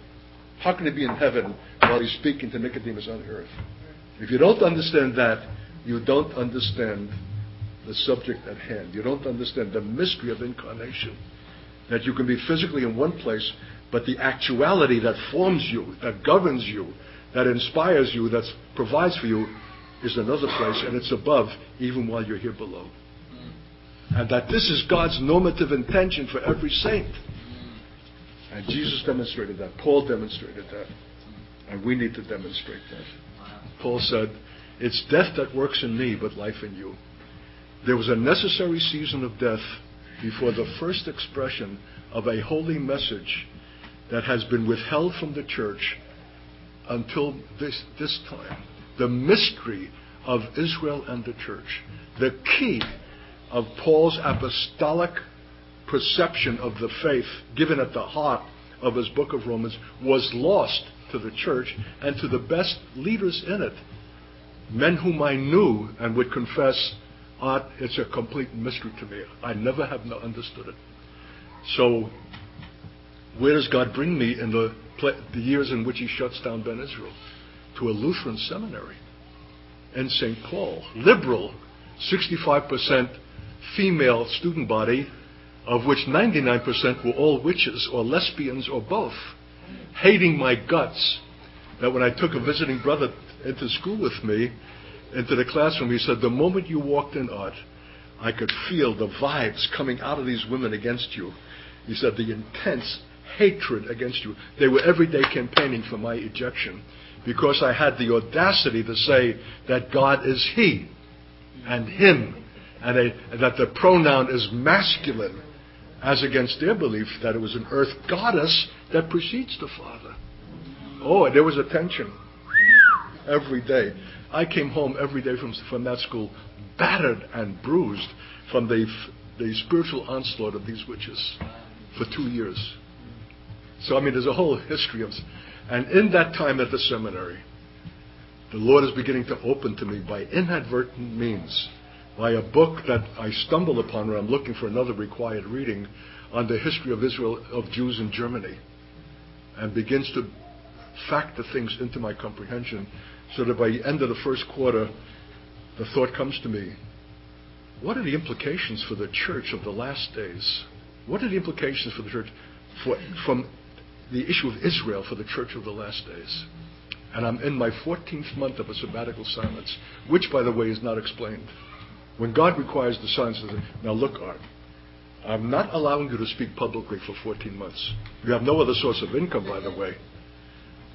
How can he be in heaven while he's speaking to Nicodemus on earth? If you don't understand that, you don't understand the subject at hand. You don't understand the mystery of incarnation. That you can be physically in one place, but the actuality that forms you, that governs you, that inspires you, that provides for you, is another place, and it's above, even while you're here below. And that this is God's normative intention for every saint. And Jesus demonstrated that. Paul demonstrated that. And we need to demonstrate that. Paul said, It's death that works in me, but life in you. There was a necessary season of death before the first expression of a holy message that has been withheld from the church until this, this time. The mystery of Israel and the church. The key of Paul's apostolic perception of the faith given at the heart of his book of Romans was lost to the church and to the best leaders in it. Men whom I knew and would confess, Art, it's a complete mystery to me. I never have understood it. So, where does God bring me in the, the years in which He shuts down Ben Israel? To a Lutheran seminary in St. Paul. Liberal, 65% female student body, of which 99% were all witches or lesbians or both, hating my guts. That when I took a visiting brother into school with me, into the classroom, he said, The moment you walked in, Art, I could feel the vibes coming out of these women against you. He said, The intense hatred against you. They were every day campaigning for my ejection because I had the audacity to say that God is He and Him, and, a, and that the pronoun is masculine, as against their belief that it was an earth goddess that precedes the Father. Oh, there was a tension every day. I came home every day from, from that school battered and bruised from the, the spiritual onslaught of these witches for two years. So, I mean, there's a whole history of and in that time at the seminary, the Lord is beginning to open to me by inadvertent means, by a book that I stumble upon when I'm looking for another required reading on the history of Israel, of Jews in Germany, and begins to factor things into my comprehension so that by the end of the first quarter, the thought comes to me what are the implications for the church of the last days? What are the implications for the church for, from the issue of Israel for the church of the last days. And I'm in my 14th month of a sabbatical silence, which, by the way, is not explained. When God requires the silence, now look, Art, I'm not allowing you to speak publicly for 14 months. You have no other source of income, by the way.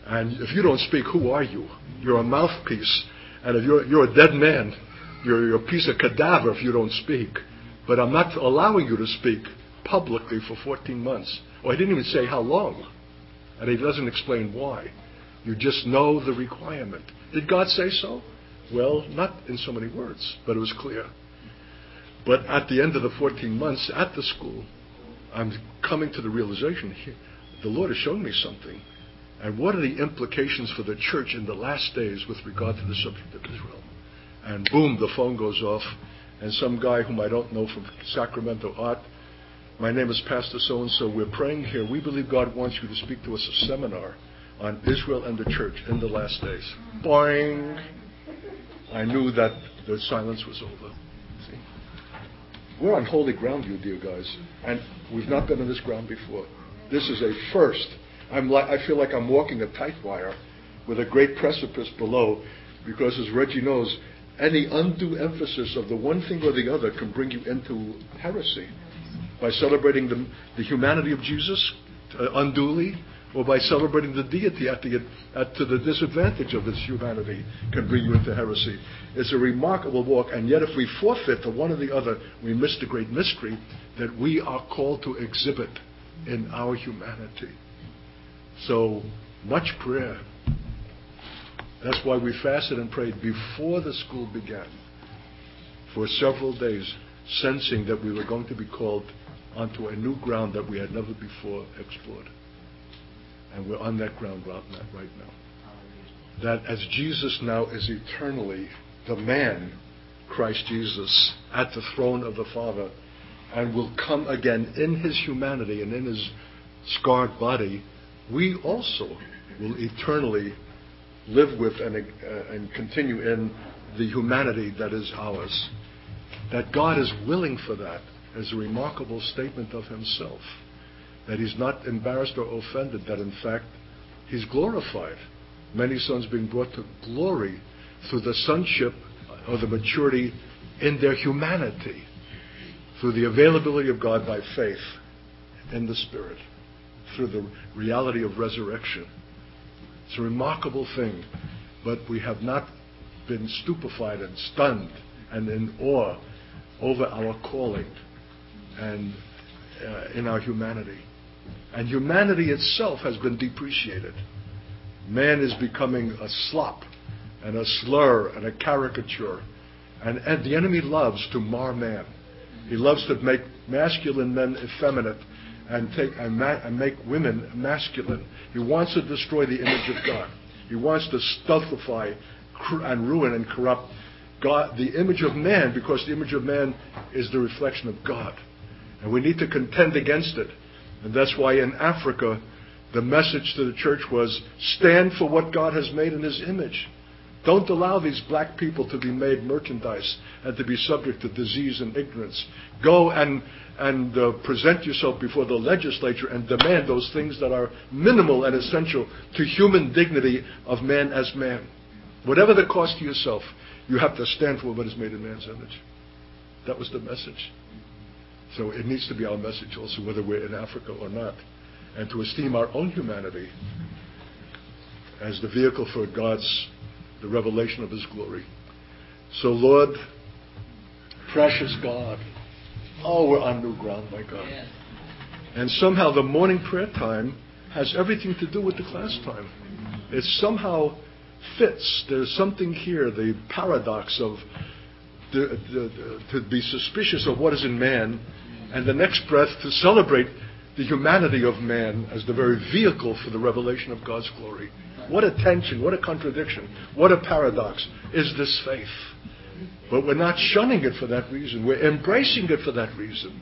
And if you don't speak, who are you? You're a mouthpiece. And if you're, you're a dead man, you're, you're a piece of cadaver if you don't speak. But I'm not allowing you to speak publicly for 14 months. Or he didn't even say how long. And he doesn't explain why. You just know the requirement. Did God say so? Well, not in so many words, but it was clear. But at the end of the 14 months at the school, I'm coming to the realization here, the Lord has shown me something. And what are the implications for the church in the last days with regard to the subject of Israel? And boom, the phone goes off, and some guy whom I don't know from Sacramento Art my name is Pastor so and so. We're praying here. We believe God wants you to speak to us a seminar on Israel and the church in the last days. Boing! I knew that the silence was over. See? We're on holy ground, you dear guys, and we've not been on this ground before. This is a first. I'm I feel like I'm walking a tight wire with a great precipice below, because as Reggie knows, any undue emphasis of the one thing or the other can bring you into heresy by celebrating the, the humanity of Jesus uh, unduly, or by celebrating the deity at the, at, to the disadvantage of his humanity can bring you into heresy. It's a remarkable walk, and yet if we forfeit the one or the other, we miss the great mystery that we are called to exhibit in our humanity. So, much prayer. That's why we fasted and prayed before the school began for several days, sensing that we were going to be called onto a new ground that we had never before explored. And we're on that ground right now. that as Jesus now is eternally the man, Christ Jesus, at the throne of the Father, and will come again in his humanity and in his scarred body, we also will eternally live with and, uh, and continue in the humanity that is ours. That God is willing for that is a remarkable statement of himself. That he's not embarrassed or offended, that in fact he's glorified. Many sons being brought to glory through the sonship or the maturity in their humanity, through the availability of God by faith in the Spirit, through the reality of resurrection. It's a remarkable thing, but we have not been stupefied and stunned and in awe over our calling and uh, in our humanity. And humanity itself has been depreciated. Man is becoming a slop and a slur and a caricature. And, and the enemy loves to mar man. He loves to make masculine men effeminate and, take, and, ma- and make women masculine. He wants to destroy the image of God. He wants to stultify and ruin and corrupt God, the image of man, because the image of man is the reflection of God. And we need to contend against it. And that's why in Africa, the message to the church was stand for what God has made in his image. Don't allow these black people to be made merchandise and to be subject to disease and ignorance. Go and, and uh, present yourself before the legislature and demand those things that are minimal and essential to human dignity of man as man. Whatever the cost to yourself, you have to stand for what is made in man's image. That was the message. So it needs to be our message also, whether we're in Africa or not. And to esteem our own humanity as the vehicle for God's, the revelation of His glory. So, Lord, precious God, oh, we're on new ground, my God. And somehow the morning prayer time has everything to do with the class time. It somehow fits. There's something here, the paradox of the, to be suspicious of what is in man, and the next breath to celebrate the humanity of man as the very vehicle for the revelation of God's glory. What a tension, what a contradiction, what a paradox is this faith. But we're not shunning it for that reason. We're embracing it for that reason.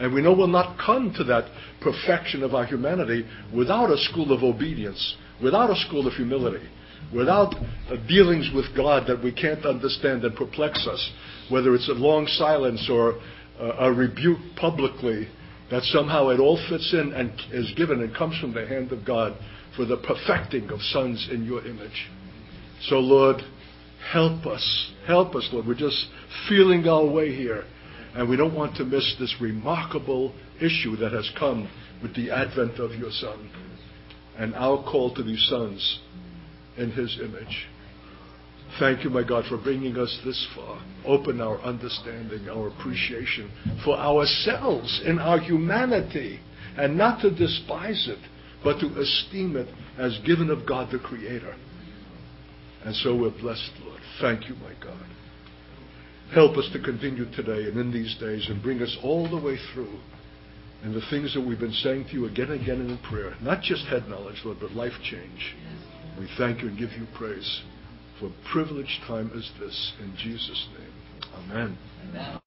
And we know we'll not come to that perfection of our humanity without a school of obedience, without a school of humility, without uh, dealings with God that we can't understand that perplex us, whether it's a long silence or uh, a rebuke publicly, that somehow it all fits in and is given and comes from the hand of God for the perfecting of sons in your image. So, Lord, help us. Help us, Lord. We're just feeling our way here. And we don't want to miss this remarkable issue that has come with the advent of your Son and our call to be sons in His image. Thank you, my God, for bringing us this far. Open our understanding, our appreciation for ourselves in our humanity, and not to despise it, but to esteem it as given of God the Creator. And so we're blessed, Lord. Thank you, my God. Help us to continue today and in these days and bring us all the way through in the things that we've been saying to you again and again in prayer. Not just head knowledge, Lord, but life change. We thank you and give you praise for privileged time as this. In Jesus' name, amen. amen.